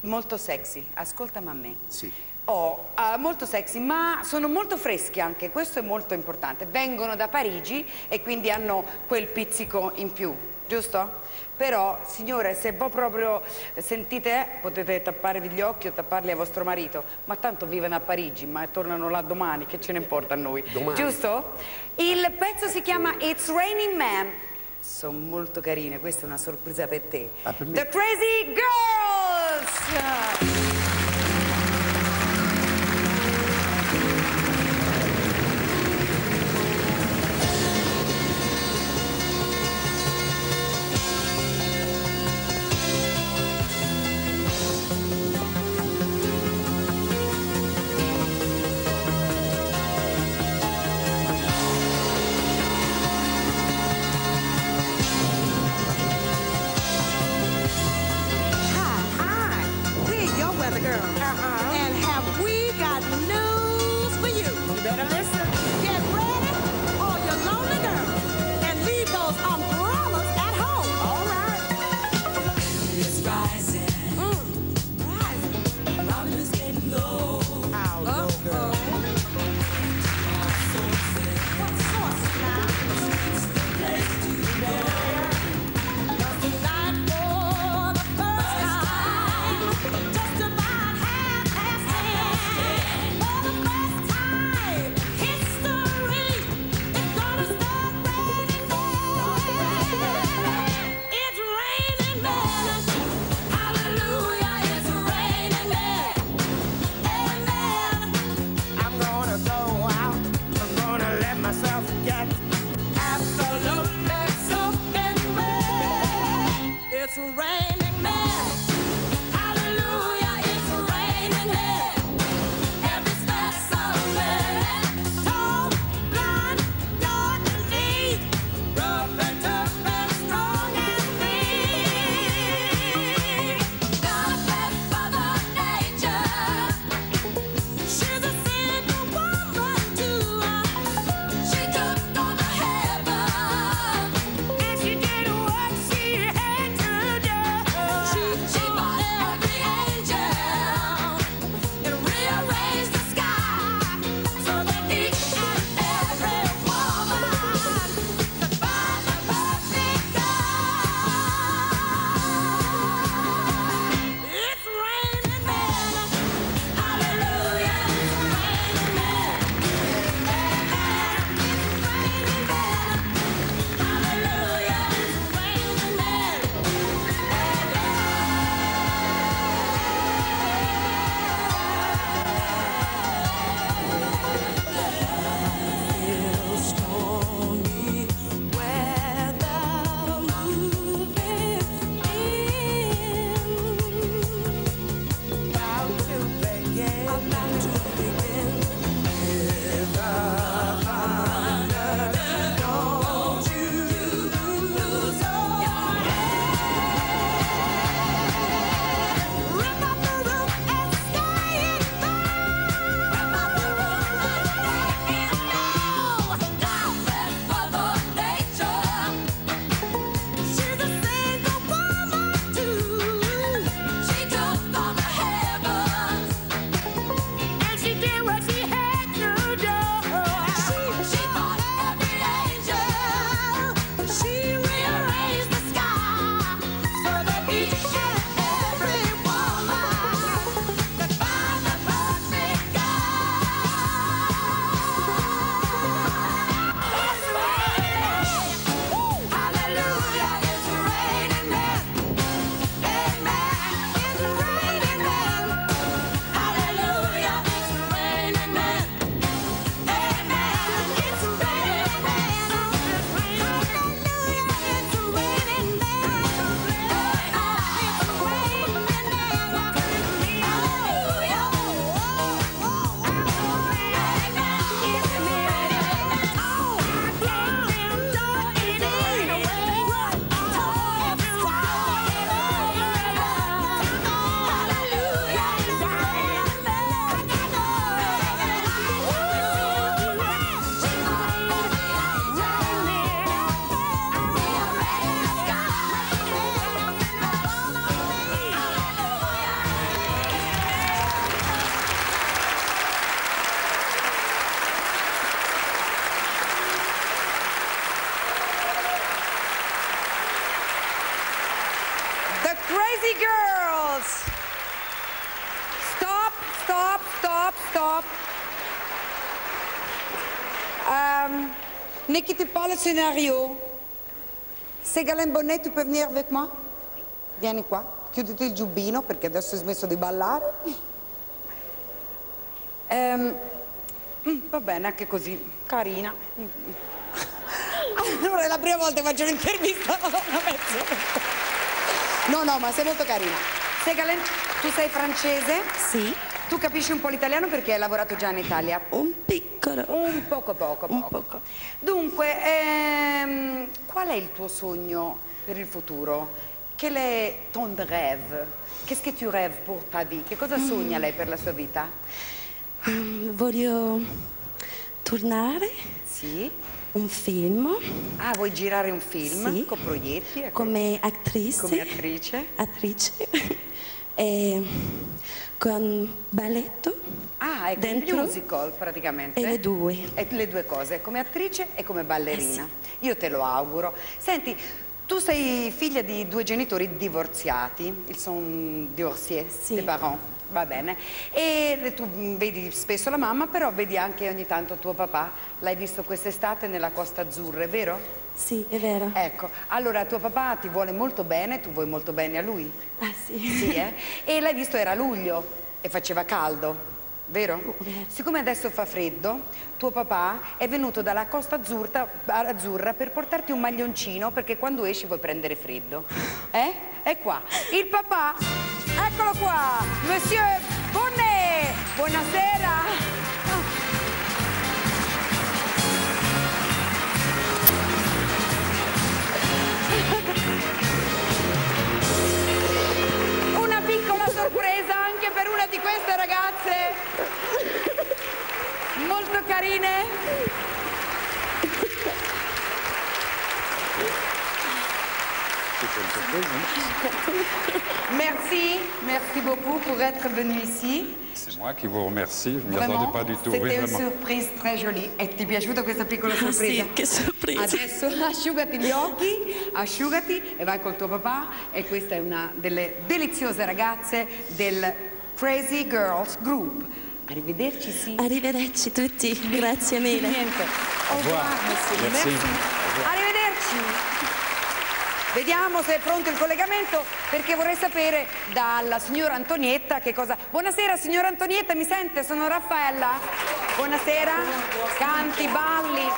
molto sexy. Ascoltami a me. Sì. Oh, eh, molto sexy, ma sono molto freschi anche, questo è molto importante. Vengono da Parigi e quindi hanno quel pizzico in più, giusto? Però, signore, se voi proprio sentite, potete tapparvi gli occhi o tapparli a vostro marito, ma tanto vivono a Parigi, ma tornano là domani, che ce ne importa a noi, Domani. giusto? Il pezzo si chiama It's Raining Man. Sono molto carine, questa è una sorpresa per te. Ah, per? The Crazy Girls! Euh, ne quittez pas le scénario. Ségalen Bonnet, tu peux venir avec moi? Vieni qua, chiuditi il giubbino perché adesso hai smesso di ballare. Mm, va bene, anche così, carina. Allora è la prima volta che faccio un'intervista. No, no, ma sei molto carina. Segalen, tu sei francese? Sì. Tu capisci un po' l'italiano perché hai lavorato già in Italia? Un piccolo. Un poco, poco, poco. Dunque, ehm, qual è il tuo sogno per il futuro? Quel è ton rêve? Qu'est-ce que tu rêves pour ta vie? Che cosa sogna lei per la sua vita? Mm, Voglio tornare. Sì. Un film. Ah, vuoi girare un film? Sì. Con proietti? ecco. Come attrice. Come attrice? Attrice. e con balletto. Ah, ecco, Dentro. musical praticamente. E le due. E le due cose, come attrice e come ballerina. Io te lo auguro. Senti, tu sei figlia di due genitori divorziati, ils sont divorciés, des parents, va bene. E tu vedi spesso la mamma, però vedi anche ogni tanto tuo papà. L'hai visto quest'estate nella Costa Azzurra, è vero? Sì, è vero. Ecco, allora tuo papà ti vuole molto bene, tu vuoi molto bene a lui? Ah sì. Sì, eh? E l'hai visto era luglio e faceva caldo, vero? Siccome adesso fa freddo, tuo papà è venuto dalla Costa Azzurra, Azzurra per portarti un maglioncino perché quando esci puoi prendere freddo. Eh? È qua. Il papà, eccolo qua, Monsieur Bonnet. Buonasera. Una piccola sorpresa anche per una di queste ragazze molto carine. Merci, merci beaucoup pour être venu ici. C'est moi qui vous remercie, je ne m'y attendais pas du tout. C'était oui, une vraiment. surprise très jolie. E ti è piaciuta questa piccola Ah, sì, sorpresa? che sorpresa. Adesso asciugati gli occhi, asciugati e vai col tuo papà. E questa è una delle deliziose ragazze del Crazy Girls Group. Arrivederci, sì. Arrivederci tutti, grazie mille. Niente. Au revoir. Merci. Merci. Arrivederci. Vediamo se è pronto il collegamento perché vorrei sapere dalla signora Antonietta che cosa... Buonasera signora Antonietta, mi sente? Sono Raffaella. Buonasera. Canti, balli.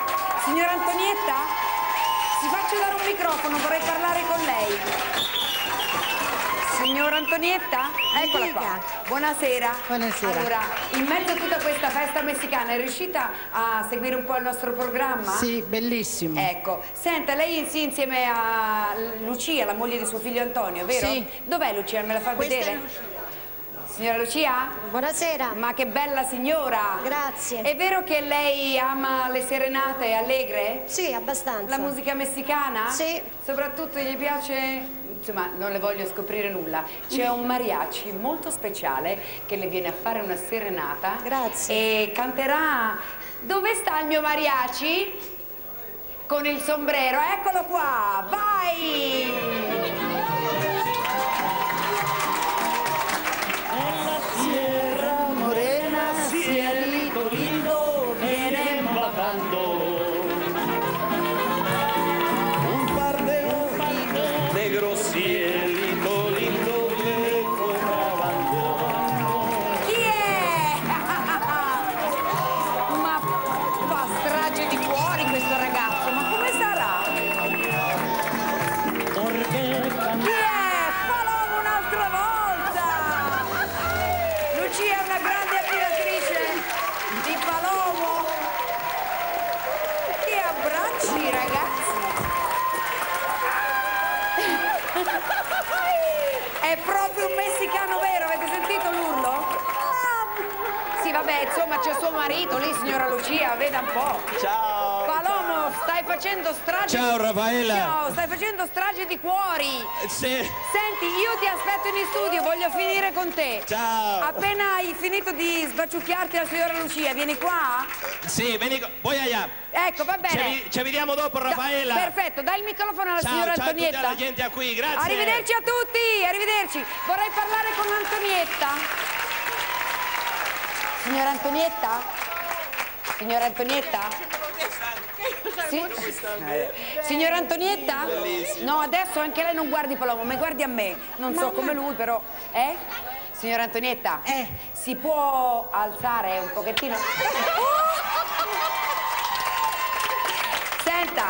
Signora Antonietta? Si faccia dare un microfono, vorrei parlare con lei. Signora Antonietta? Eccola qua. Buonasera. Buonasera. Allora, in mezzo a tutta questa festa messicana, è riuscita a seguire un po' il nostro programma? Sì, bellissimo. Ecco, senta, lei sì insieme a Lucia, la moglie di suo figlio Antonio, vero? Sì. Dov'è Lucia? Me la fa Questa vedere? Signora Lucia? Buonasera. Ma che bella signora. Grazie. È vero che lei ama le serenate allegre? Sì, abbastanza. La musica messicana? Sì. Soprattutto gli piace... Insomma, non le voglio scoprire nulla. C'è un mariachi molto speciale che le viene a fare una serenata. Grazie. E canterà... Dove sta il mio mariachi? Con il sombrero, eccolo qua, vai! Finire con te. Ciao. Appena hai finito di sbaciucchiarti la signora Lucia, vieni qua? Sì, veni, co- voy allá. Ecco, va bene. Ci, ci vediamo dopo, Raffaella. Da- perfetto, dai il microfono alla Ciao, signora ciao a tutta Antonietta. la gente a qui, grazie. Arrivederci a tutti, arrivederci. Vorrei parlare con Antonietta. Signora Antonietta? Signora Antonietta? Sì? Eh, Signora Antonietta? No, adesso anche lei non guardi Palomo, ma guardi a me. Non so come lui, però. Eh? Signora Antonietta? Eh. Si può alzare un pochettino? Senta,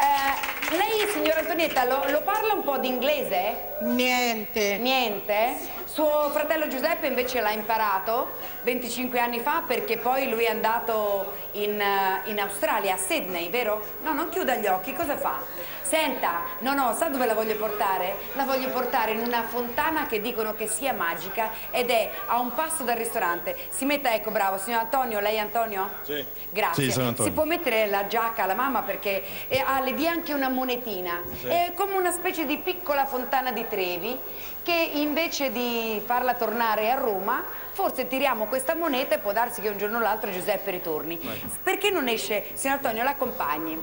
eh, lei, signora Antonietta, lo, lo parla un po' di inglese? Niente. Niente? Suo fratello Giuseppe invece l'ha imparato 25 anni fa perché poi lui è andato in, eh, in Australia, a Sydney, vero? No, non chiuda gli occhi, cosa fa? Senta, no, no, sa dove la voglio portare? La voglio portare in una fontana che dicono che sia magica ed è a un passo dal ristorante. Si metta, ecco, bravo, signor Antonio, lei è Antonio? Sì. Grazie. Sì, sono Antonio. Si può mettere la giacca alla mamma perché eh, ah, le dia anche una monetina. Sì. È come una specie di piccola fontana di Trevi che invece di farla tornare a Roma, forse tiriamo questa moneta e può darsi che un giorno o l'altro Giuseppe ritorni. Perché non esce? Signor Antonio, l'accompagni.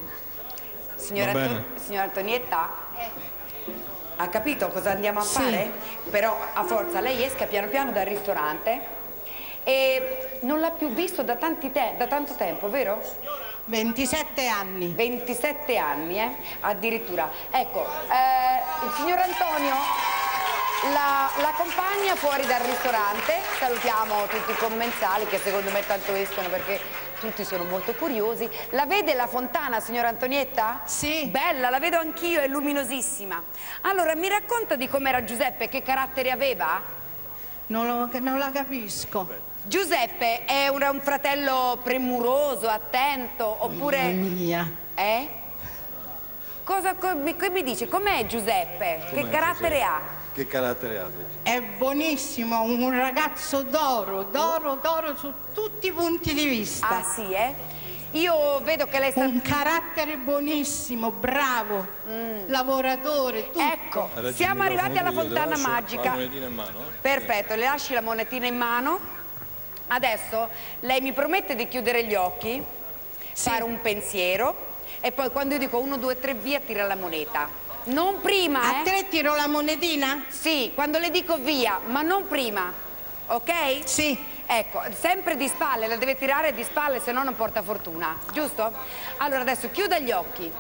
Signora, Anto- signora Antonietta? Ha capito cosa andiamo a Sì. fare? Però a forza lei esca piano piano dal ristorante e non l'ha più visto da, tanti te- da tanto tempo, vero? 27 anni. 27 anni, eh? Addirittura. Ecco, eh, il signor Antonio la, la accompagna fuori dal ristorante, salutiamo tutti i commensali che secondo me tanto escono perché tutti sono molto curiosi. La vede la fontana, signora Antonietta? Sì. Bella, la vedo anch'io, è luminosissima. Allora, mi racconta di com'era Giuseppe, che carattere aveva? Non, lo- non la capisco. Giuseppe è un, un fratello premuroso, attento, oppure... Mamma mia. Eh? Cosa che mi dice? Com'è Giuseppe? che Com'è carattere ha? Che carattere ha? È buonissimo, un ragazzo d'oro, d'oro, d'oro su tutti i punti di vista. Ah sì, eh? Io vedo che lei sta... Un carattere buonissimo, bravo, lavoratore, tutto. Ecco, siamo arrivati alla fontana La magica. monetina in mano? eh? Perfetto, le lasci la monetina in mano. Adesso lei mi promette di chiudere gli occhi, fare un pensiero e poi quando io dico 1, 2, 3 via tira la moneta. Non prima, A eh? te tiro la monetina? Sì, quando le dico via, ma non prima. Ok? Sì. Ecco, sempre di spalle, la deve tirare di spalle, se no non porta fortuna, giusto? Allora adesso chiuda gli occhi.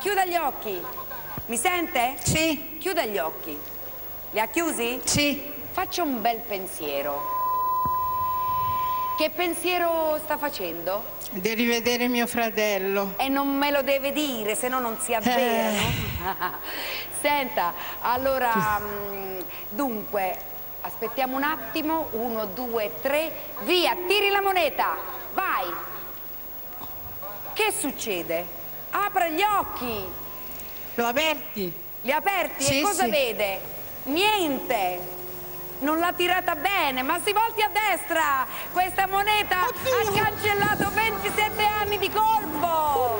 Chiuda gli occhi. Mi sente? Sì. Chiuda gli occhi. Li ha chiusi? Sì. Faccia un bel pensiero. Che pensiero sta facendo? Di rivedere mio fratello. E non me lo deve dire, se no non si avvera. no? Senta, allora, mm, dunque, aspettiamo un attimo, uno, due, tre, via, tiri la moneta, vai. Che succede? Apra gli occhi, L'ho aperti? li aperti Sì, e cosa sì. vede? Niente. Non l'ha tirata bene, ma si volti a destra! Questa moneta ha cancellato 27 anni di colpo!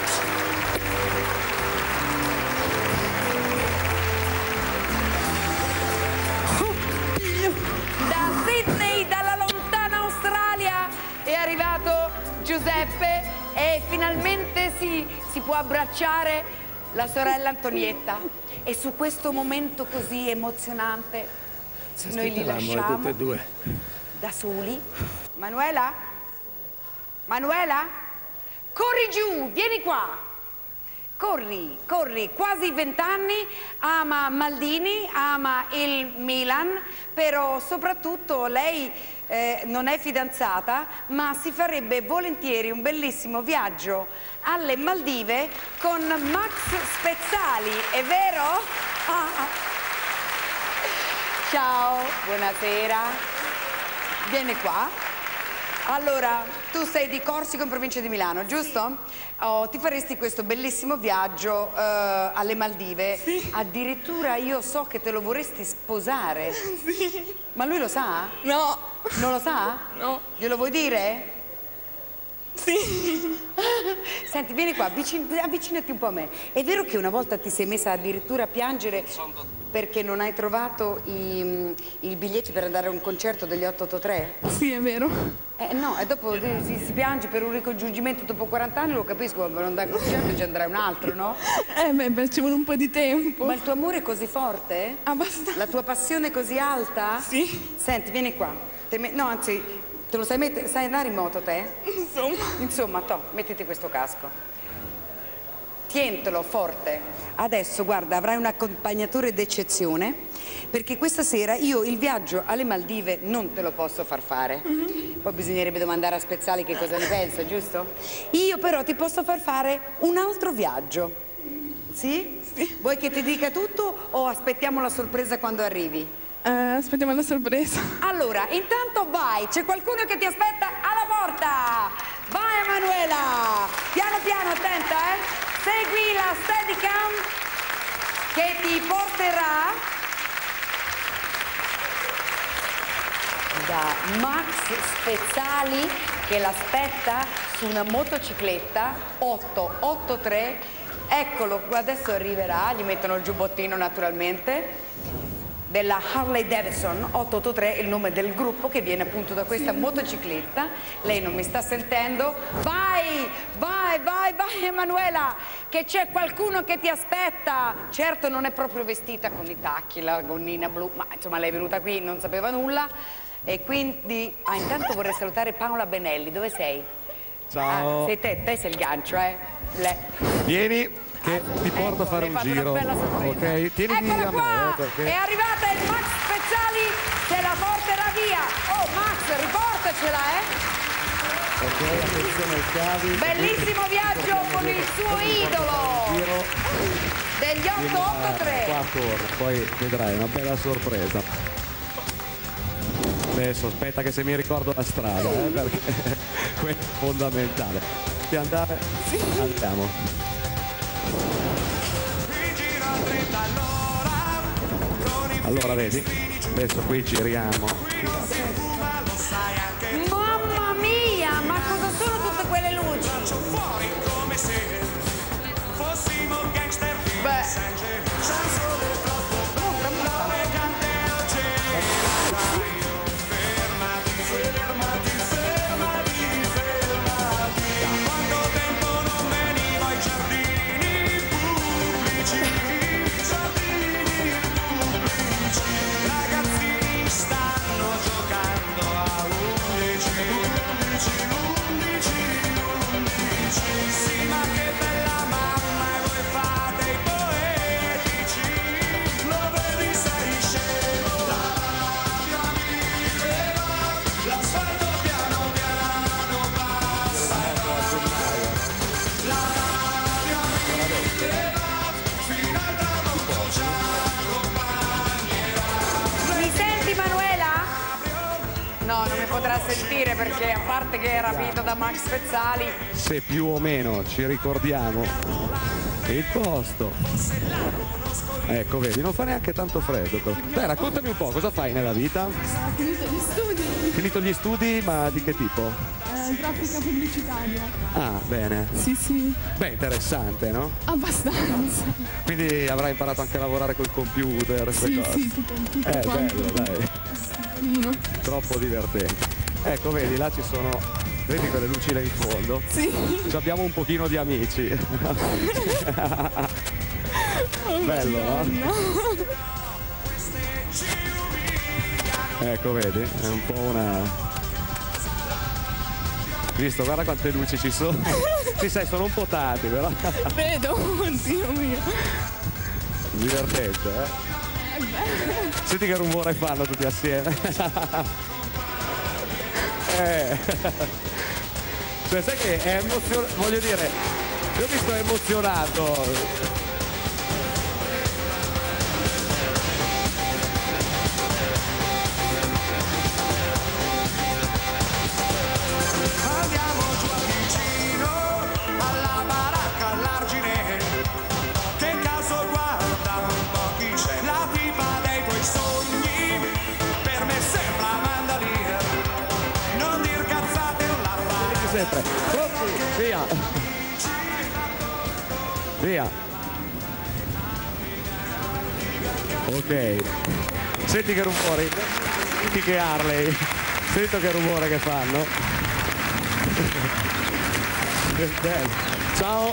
Da è arrivato Giuseppe e finalmente si, si può abbracciare la sorella Antonietta. E su questo momento così emozionante noi li lasciamo tutte e due. da soli. Manuela? Manuela? Corri giù, vieni qua. Corri, corri, quasi vent'anni, ama Maldini, ama il Milan, però soprattutto lei eh, non è fidanzata, ma si farebbe volentieri un bellissimo viaggio alle Maldive con Max Spezzali, è vero? Ah, ah. Ciao, buonasera. Vieni qua. Allora, tu sei di Corsico in provincia di Milano, giusto? Oh, ti faresti questo bellissimo viaggio eh, alle Maldive. Addirittura io so che te lo vorresti sposare. Sì. Ma lui lo sa? No. Non lo sa? No. Glielo vuoi dire? Sì. Senti, vieni qua, avvicin- avvicinati un po' a me. È vero che una volta ti sei messa addirittura a piangere perché non hai trovato i, i biglietti per andare a un concerto degli 883? Sì, è vero. Eh no, e dopo si, si piange per un ricongiungimento dopo 40 anni, lo capisco, ma non dai al concerto ci andrà un altro, no? Eh beh, beh, ci vuole un po' di tempo. Ma il tuo amore è così forte? Abbastanza. La tua passione è così alta? Sì. Senti, vieni qua. No, anzi, te lo sai mettere, sai andare in moto te? Insomma. Insomma, to, mettiti questo casco. Tientelo forte. Adesso, guarda, avrai un accompagnatore d'eccezione, perché questa sera io il viaggio alle Maldive non te lo posso far fare. Poi bisognerebbe domandare a Spezzali che cosa ne pensa, giusto? Io però ti posso far fare un altro viaggio. Sì? Vuoi che ti dica tutto o aspettiamo la sorpresa quando arrivi? Eh, aspettiamo la sorpresa. Allora, intanto vai, c'è qualcuno che ti aspetta alla porta! Vai Emanuela! Piano piano, attenta, eh! Segui la Steadicam che ti porterà da Max Spezzali che l'aspetta su una motocicletta 883 eccolo adesso arriverà gli mettono il giubbottino naturalmente della Harley Davidson 883 il nome del gruppo che viene appunto da questa motocicletta. Lei non mi sta sentendo. Vai vai vai vai Emanuela che c'è qualcuno che ti aspetta. Certo non è proprio vestita con i tacchi la gonnina blu ma insomma lei è venuta qui non sapeva nulla. E quindi ah, intanto vorrei salutare Paola Benelli. Dove sei? Ciao. Ah, sei te, te sei il gancio eh. Le- Vieni che ti porto a fare un giro. Ok? Tieni Eccola a me, eh, perché è arrivata il Max Spezzali, se la porterà via. Oh Max, riportacela, eh. Ok, attenzione ai cavi. Bellissimo viaggio con il suo idolo Giro. degli Vieni, 883. Qua corre, poi vedrai una bella sorpresa. Adesso aspetta che se mi ricordo la strada, eh, perché è fondamentale. Di andare? Andiamo. Allora vedi, adesso qui giriamo. Perché a parte che è rapito da Max Spezzali, Se più o meno ci ricordiamo il posto. Ecco, vedi, non fa neanche tanto freddo. però. Dai, raccontami un po', cosa fai nella vita? Ho finito gli studi. Finito gli studi, ma di che tipo? Eh, grafica pubblicitaria. Ah, bene. Sì, sì, Beh, interessante, no? abbastanza. Quindi avrai imparato anche a lavorare col computer, queste Sì, cose. sì, tutto, tutto Eh, quanto. bello, dai. Troppo divertente. Ecco, vedi, là ci sono. Vedi quelle luci là in fondo? Sì. Ci abbiamo un pochino di amici. Oh, Bello, no? Ecco, vedi, è un po' una. Visto, guarda quante luci ci sono. Sì, sai, sono un po' tanti, però. Vedo, oddio mio. Divertente, eh? Eh. Senti che rumore fanno tutti assieme. Eh. Cioè, sai che è emozionato, voglio dire, io mi sto emozionando. Via. Ok. Senti che rumore. Senti che Harley. Sento che rumore che fanno. Ciao.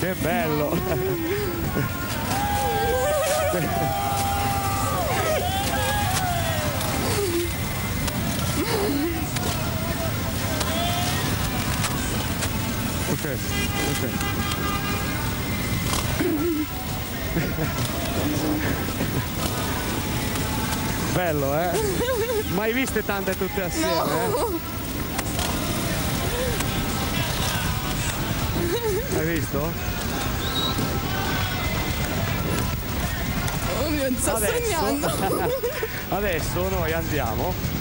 Che bello. Ok, ok. Bello, eh? Mai viste tante tutte assieme, eh? Hai visto? Oh mio, sto sognando. adesso noi andiamo.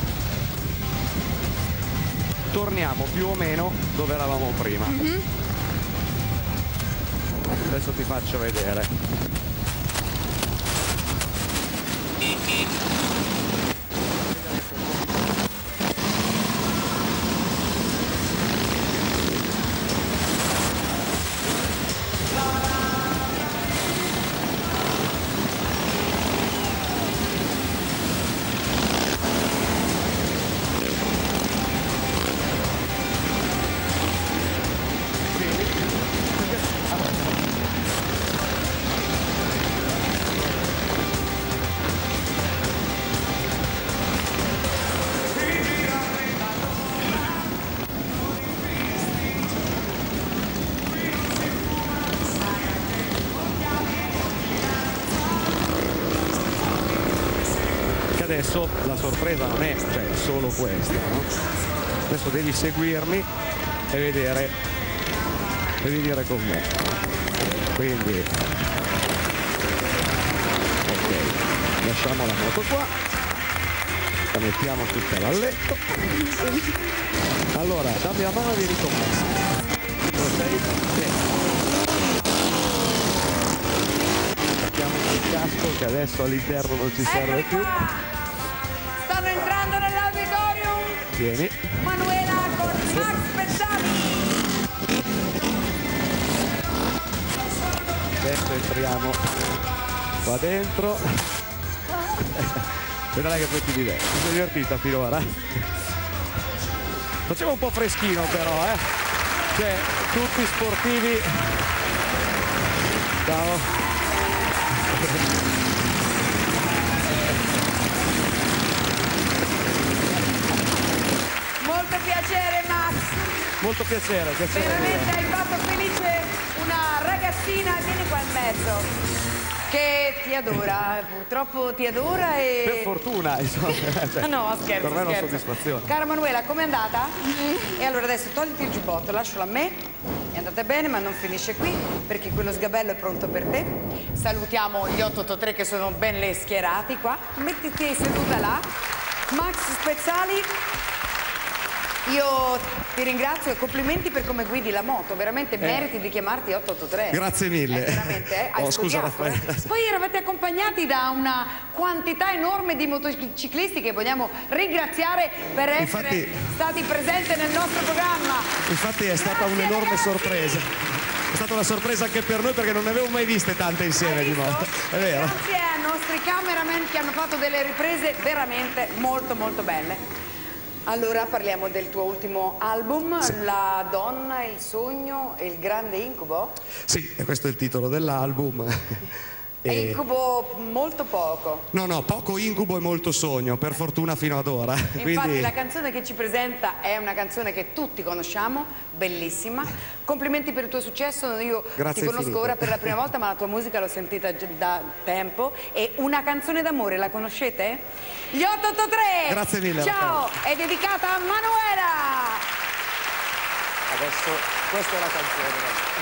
Torniamo più o meno dove eravamo prima. Mhm. Adesso ti faccio vedere. Questa, no? Adesso devi seguirmi e vedere e venire con me. Quindi ok, lasciamo la moto qua, la mettiamo tutta dal letto. Allora, dammi la mano con me. Dove sei? Sì. Mettiamo il casco che adesso all'interno non ci serve più. Vieni. Manuela con Max Pezzali. Adesso entriamo qua dentro. Vedrai che poi ti diverti. Mi sono divertita finora. Faceva un po' freschino però, eh. Cioè, tutti sportivi. Ciao. Molto piacere Max. Molto piacere, piacere. Veramente hai fatto felice una ragazzina, vieni qua in mezzo. Che ti adora, purtroppo ti adora e... Per fortuna, insomma. Cioè, No, scherzo, Per me è una soddisfazione. Cara Manuela, com'è andata? E allora adesso togliti il giubbotto, lascialo a me. È andata bene, ma non finisce qui, perché quello sgabello è pronto per te. Salutiamo gli 883 che sono ben le schierati qua. Mettiti seduta là. Max Spezzali, io ti ringrazio e complimenti per come guidi la moto. Veramente meriti di chiamarti 883. Grazie mille. Eh, veramente, eh? Hai Oh, scusa eh. Raffaella. Poi eravate accompagnati da una quantità enorme di motociclisti che vogliamo ringraziare per essere Infatti- stati presenti nel nostro programma. Infatti è stata un'enorme sorpresa. È stata una sorpresa anche per noi perché non ne avevo mai viste tante insieme di moto. È vero? Grazie ai nostri cameraman che hanno fatto delle riprese veramente molto molto belle. Allora parliamo del tuo ultimo album, La donna, il sogno e il grande incubo. Sì, questo è il titolo dell'album. È E- incubo molto poco. No, no, poco incubo e molto sogno, per fortuna fino ad ora. Infatti Quindi la canzone che ci presenta è una canzone che tutti conosciamo, bellissima. Complimenti per il tuo successo, io Grazie ti conosco infinite. ora per la prima volta, ma la tua musica l'ho sentita da tempo. E una canzone d'amore, la conoscete? Gli 883! Grazie mille, Ciao! È dedicata a Manuela! Adesso questa è la canzone.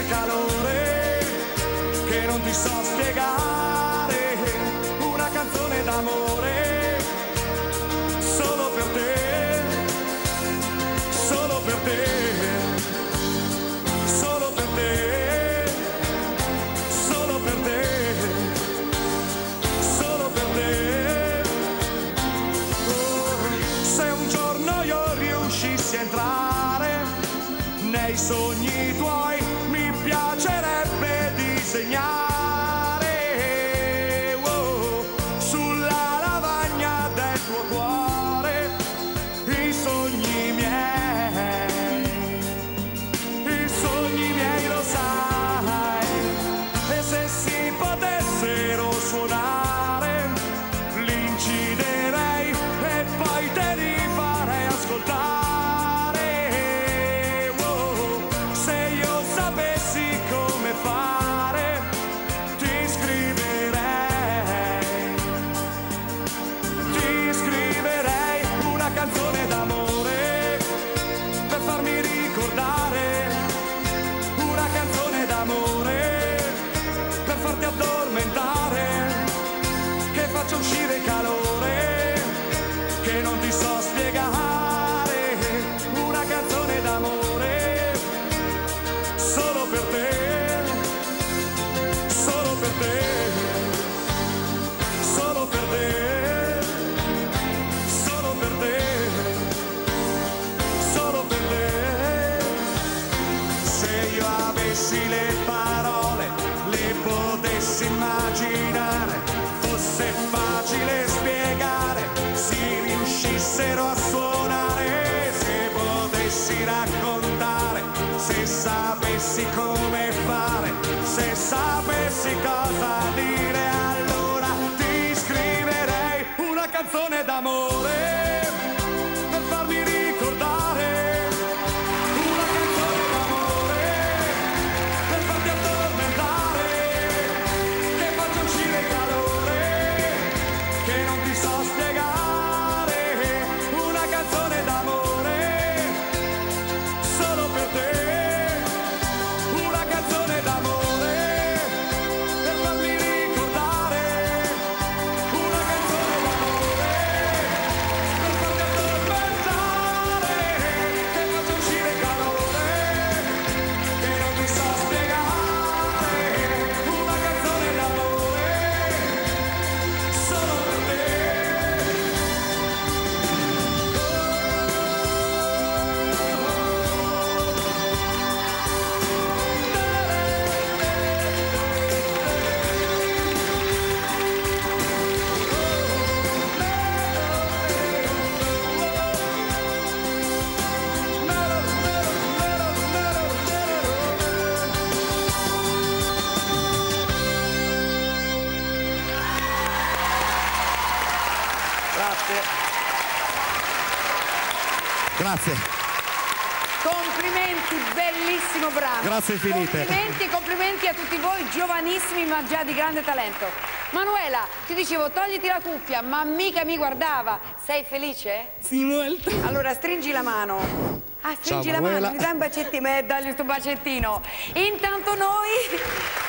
quel calore che non ti so spiegare, una canzone d'amore. Grazie infinite. Complimenti, complimenti a tutti voi, giovanissimi ma già di grande talento. Manuela, ti dicevo, togliti la cuffia, ma mica mi guardava. Sei felice? Sì, molto. Allora stringi la mano. Ah, stringi Ciao, la Manuela. mano, mi dai un bacettino, eh, dagli il tuo bacettino. Intanto noi,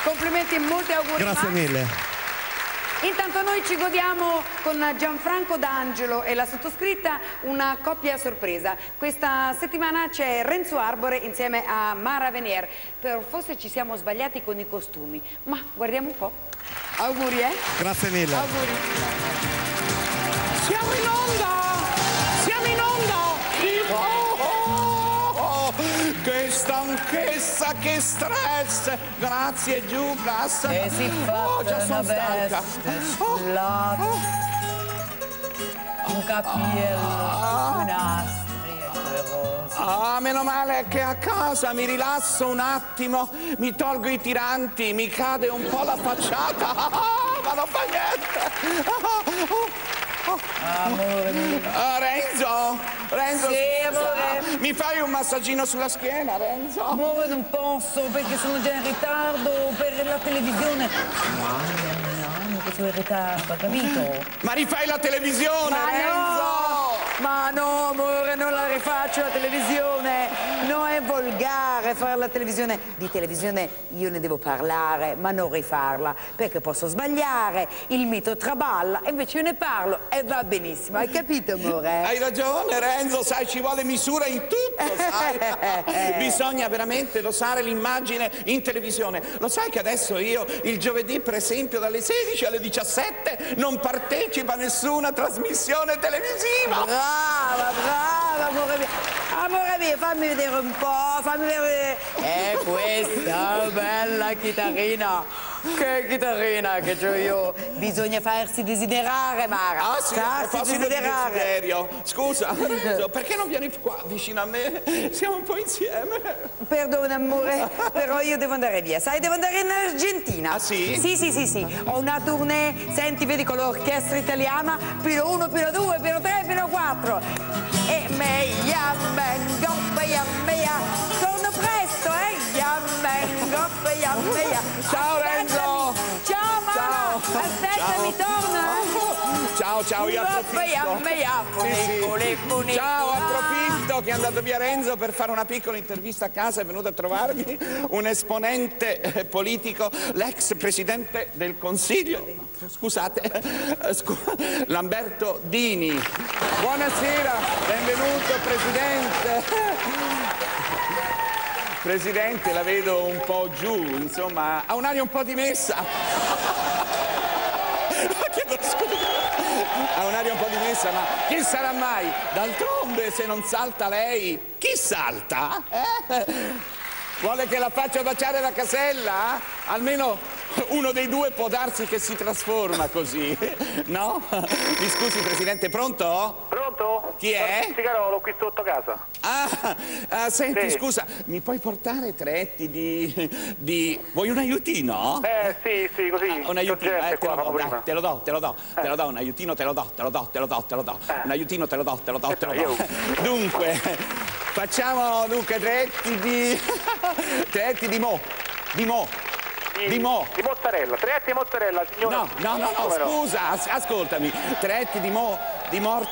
complimenti e molti auguri. Grazie Max. mille. Intanto noi ci godiamo con Gianfranco D'Angelo e la sottoscritta una coppia sorpresa. Questa settimana c'è Renzo Arbore insieme a Mara Venier. Per forse ci siamo sbagliati con i costumi, ma guardiamo un po'. Auguri, eh? Grazie mille. Auguri. Siamo in onda! Chessa che stress! Grazie giù, basta! E si oh, già sono stanca! Oh, oh. Un capello, ah. un astro. Ah, meno male che a casa mi rilasso un attimo, mi tolgo i tiranti, mi cade un po' la facciata, ah, ma non fa niente. Ah, oh, oh. oh. Amore mio. Ah, mi fai un massaggino sulla schiena, Renzo? Amore non posso perché sono già in ritardo per la televisione. Mamma mia, che sono in ritardo, capito? Ma rifai la televisione, Ma Renzo! no! Ma no, amore, non la rifaccio la televisione. No, è volgare fare la televisione. Di televisione io ne devo parlare, ma non rifarla, perché posso sbagliare, il mito traballa, e invece io ne parlo e va benissimo. Hai capito, amore? Hai ragione Renzo, sai, ci vuole misura in tutto, sai? Bisogna veramente dosare l'immagine in televisione. Lo sai che adesso io il giovedì, per esempio, dalle 16 alle 17 non partecipa a nessuna trasmissione televisiva. Brava, brava, amore mio. Amore mio, fammi vedere un po', fammi vedere. E questa bella chitarrina. Che chitarrina che ho io. Bisogna farsi desiderare, Mara. Ah sì, farsi desiderare. desiderio, scusa, Renzo, perché non vieni qua vicino a me? Siamo un po' insieme. Perdona amore, però io devo andare via. Sai, devo andare in Argentina. Ah sì? Sì, sì, sì, sì. Ho una tournée, senti, vedi con l'orchestra italiana, Pino 1, Pino 2, Pino 3, Pino 4. E me yammengo, mea. Torno presto, Yammengo, mea. Ciao Renzo! Ciao Mara! Ciao. Aspettami, Ciao. torna! Ciao, ciao, io approfitto. Sì, sì. Ciao, approfitto che è andato via Renzo per fare una piccola intervista a casa, è venuto a trovarmi un esponente eh, politico, l'ex presidente del Consiglio, scusate, eh, scu- Lamberto Dini. Buonasera, benvenuto Presidente. Presidente, la vedo un po' giù, insomma, ha un'aria un po' dimessa. Ha un'aria un po' dimessa, ma chi sarà mai? D'altronde, se non salta lei, chi salta? Eh? Vuole che la faccia baciare la casella? Almeno uno dei due può darsi che si trasforma così, no? Mi scusi, Presidente, pronto? Pronto? Chi è? Cigarolo, qui sotto casa. Ah, ah, senti, Sì. scusa, mi puoi portare tre etti di, di... Vuoi un aiutino? Eh, sì, sì, così. Ah, un aiutino, eh, te lo do, dai, te lo do, te lo do, te lo do, un aiutino te lo do, te lo do, te lo do, te lo do. Un aiutino te lo do, te lo do, te lo do. Dunque, facciamo dunque tre etti di... tre etti di mo, di mo. Di mo. Di mozzarella, tre etti di mozzarella, signore. No, no, no, no, scusa, as- ascoltami. Tre etti di mo, di mort,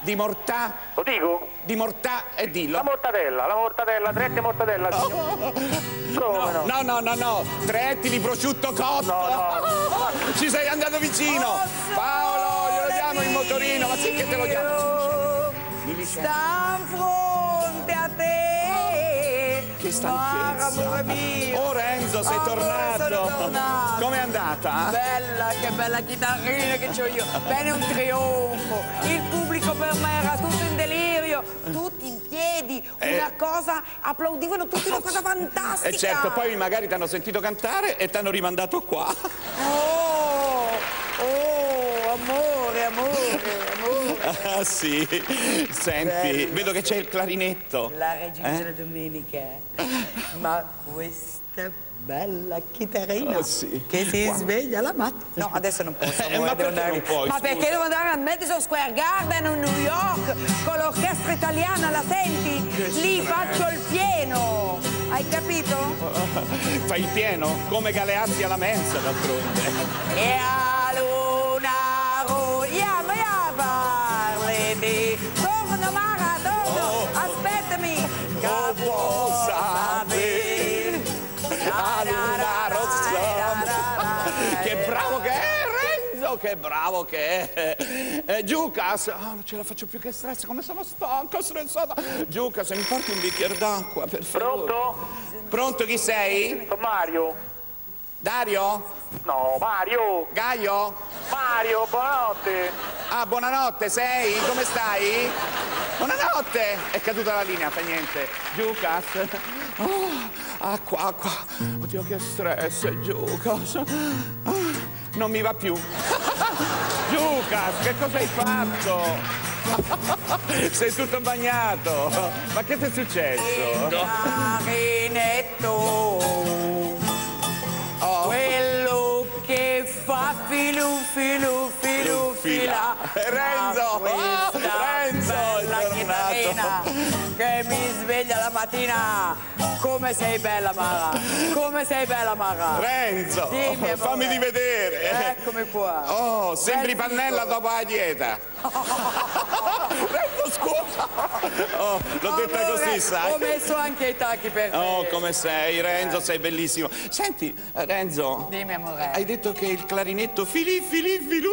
di mortà. Lo dico? Di mortà e dillo. La mortadella, la mortadella, tre etti di mortadella, signore. Come no? No, no, no, no, tre etti di prosciutto cotto. Ci sei andato vicino. Paolo, glielo diamo il motorino, ma sì che te lo diamo. Sta in fronte a te. Che Mara, amore stanchezza. Oh Renzo, sei Amore, tornato. tornato. Com'è andata? Bella, che bella chitarrina che ho io. Bene, un trionfo. Il pubblico per me era tutto delirio, tutti in piedi, una cosa, applaudivano tutti una cosa fantastica. E certo, poi magari ti hanno sentito cantare e ti hanno rimandato qua. Oh, oh, amore, amore, amore. Ah sì, senti, Bello. vedo che c'è il clarinetto. La regina Eh? della domenica. Ma questa bella chitarrina Ah, sì. che si sveglia la mattina. No, adesso non posso. Eh, amore, ma perché andare- non puoi, Ma perché devo andare al Madison Square Garden a New York con l'orchestra italiana, la senti? Lì faccio il pieno. Hai capito? Fai il pieno, come Galeazzi alla mensa d'altronde. E a luna roia mia parli di torno Mara, torno, aspettami. Capo sapere. La luna rossa. Che bravo che è Renzo, che bravo che è. Eh, Giucas, ah, non ce la faccio più che stress, come sono stanco, stressata. Giucas, mi porti un bicchiere d'acqua, per favore. Pronto? Pronto, chi sei? Sono Mario. Dario? No, Mario. Gaio? Mario, buonanotte. Ah, buonanotte, sei? Come stai? Buonanotte! È caduta la linea, fa niente. Giucas. Oh, acqua, acqua. Oddio che stress, Giucas. Ah, non mi va più. Giucas, che cosa hai fatto? Sei tutto bagnato. Ma che ti è successo? Quello che fa filu filu filu fila. Renzo! Renzo, tornato. chitarrina che mi sveglia la mattina. Come sei bella Mara, come sei bella Mara. Renzo, Dimmi, amore. fammi di vedere. Eccomi qua. Oh, sembri pannella dopo la dieta. Renzo, scusa. Oh, l'ho detta così, sai. Ho messo anche i tacchi per Oh, te. come sei, Renzo, sei bellissimo. Senti, eh, Renzo, Dimmi amore. hai detto che il clarinetto fili fili filù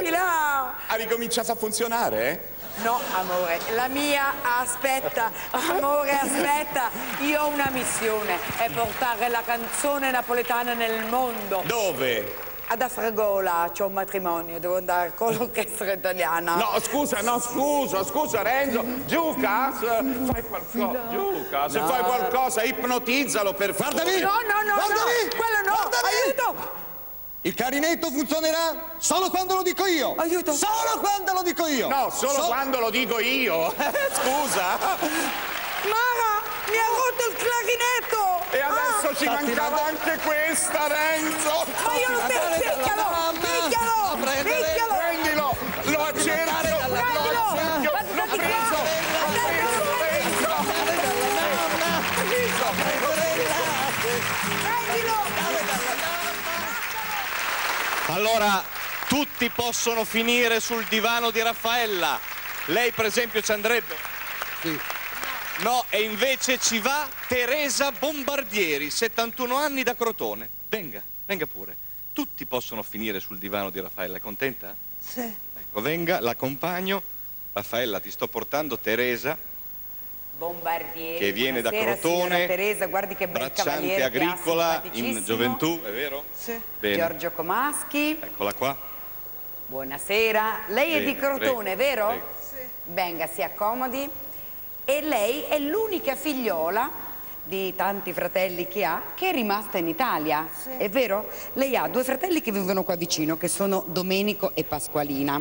Fila. ha ricominciato a funzionare? No, amore, la mia aspetta, amore, aspetta, io ho una missione, è portare la canzone napoletana nel mondo. Dove? Ad Afragola c'è un matrimonio, devo andare con l'orchestra italiana. No, scusa, no, scusa, scusa, Renzo. Giucas, fai qualcosa. Giucas, No. fai qualcosa, ipnotizzalo per. Guardami! No, no, no, Guardami! no, quello no, Guardami! aiuto! Il clarinetto funzionerà solo quando lo dico io. Aiuto! Solo quando lo dico io. No, solo So- quando lo dico io. Scusa. Mara, mi ha rotto il clarinetto! E adesso Ah! ci mancava anche questa, Renzo. Ma io non devo picchialo! Picchialo! Picchialo! Allora, tutti possono finire sul divano di Raffaella. Lei, per esempio, ci andrebbe? Sì. No, e invece ci va Teresa Bombardieri, 71 anni da Crotone. Venga, venga pure. Tutti possono finire sul divano di Raffaella. È contenta? Sì. Ecco, venga, l'accompagno. Raffaella, ti sto portando Teresa, Bombardieri. Che viene da Crotone, Teresa, guardi che bel bracciante agricola in gioventù, è vero? Sì. Bene. Giorgio Comaschi, Eccola qua. buonasera. Lei è di Bene, Crotone, prego, vero? prego. Venga, si accomodi. E lei è l'unica figliola di tanti fratelli che ha che è rimasta in Italia, è vero? Lei ha due fratelli che vivono qua vicino, che sono Domenico e Pasqualina,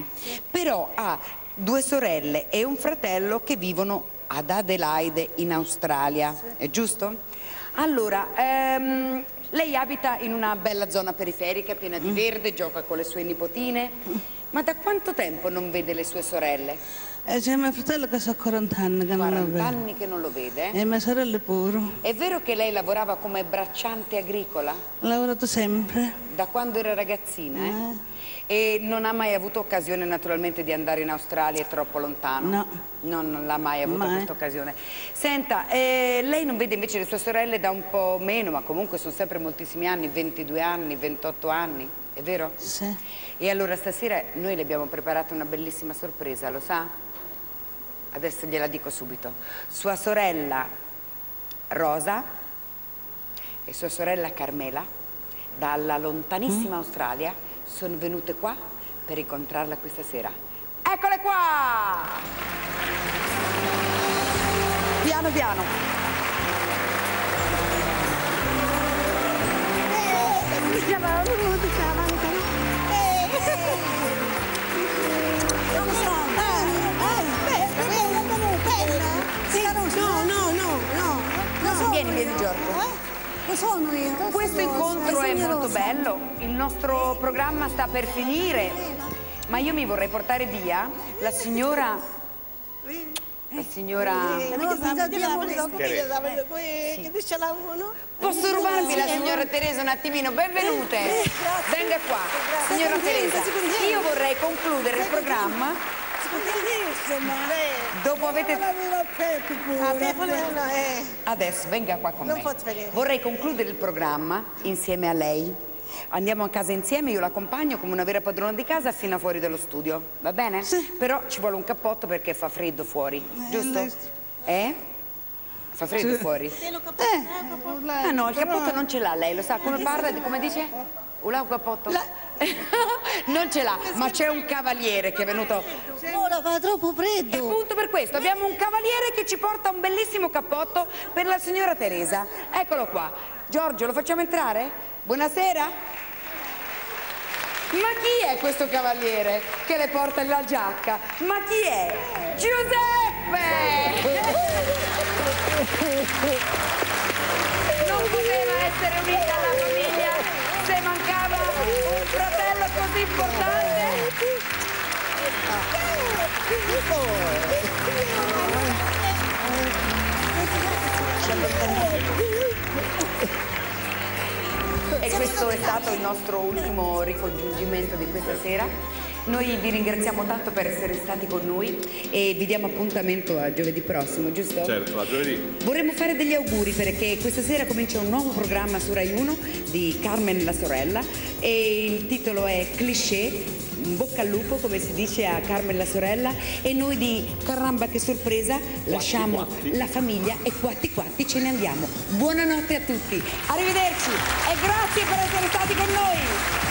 però ha due sorelle e un fratello che vivono ad Adelaide in Australia, è giusto? Allora, ehm, lei abita in una bella zona periferica, piena di verde, gioca con le sue nipotine, ma da quanto tempo non vede le sue sorelle? Eh, c'è mio fratello che ha 40 anni che non lo 40 vede. anni che non lo vede? E mia sorella pure. È vero che lei lavorava come bracciante agricola? Ho lavorato sempre. Da quando era ragazzina, eh? E non ha mai avuto occasione naturalmente di andare in Australia, è troppo lontano? No. No, non l'ha mai avuto Mai. questa occasione. Senta, eh, lei non vede invece le sue sorelle da un po' meno, ma comunque sono sempre moltissimi anni, 22 anni, 28 anni, è vero? Sì. E allora stasera noi le abbiamo preparato una bellissima sorpresa, lo sa? Adesso gliela dico subito. Sua sorella Rosa e sua sorella Carmela, dalla lontanissima Australia, sono venute qua per incontrarla questa sera. Eccole qua! Piano piano. No, no, no, no. Lo sono Vieni, vieni io. Giorgio. Eh? Sono io. Questo incontro è molto bello, il nostro programma sta per finire, ma io mi vorrei portare via la signora... La signora... Posso rubarvi la signora Teresa un attimino? Benvenute! Venga qua, signora Teresa. Io vorrei concludere il programma Dopo avete... Adesso venga qua con Non me. Vorrei concludere il programma insieme a lei. Andiamo a casa insieme, io l'accompagno come una vera padrona di casa fino a fuori dallo studio, va bene? Sì. Però ci vuole un cappotto perché fa freddo fuori, giusto? Eh? Fa freddo Sì. fuori? Ah no, il cappotto non ce l'ha lei, lo sa come parla, di- come dice? Ula un cappotto? non ce l'ha, ma c'è un cavaliere che è venuto ora fa troppo freddo. E appunto per questo abbiamo un cavaliere che ci porta un bellissimo cappotto per la signora Teresa. Eccolo qua. Giorgio, lo facciamo entrare? Buonasera. Ma chi è questo cavaliere che le porta la giacca? Ma chi è? Giuseppe! Non poteva essere unita alla famiglia se mancava fratello così importante. E questo è stato il nostro ultimo ricongiungimento di questa sera. Noi vi ringraziamo tanto per essere stati con noi e vi diamo appuntamento a giovedì prossimo, giusto? Certo, a giovedì. Vorremmo fare degli auguri perché questa sera comincia un nuovo programma su Rai 1 di Carmen la sorella e il titolo è Cliché bocca al lupo come si dice a Carmen la sorella e noi di caramba che sorpresa lasciamo la famiglia e quatti quatti ce ne andiamo buonanotte a tutti arrivederci e grazie per essere stati con noi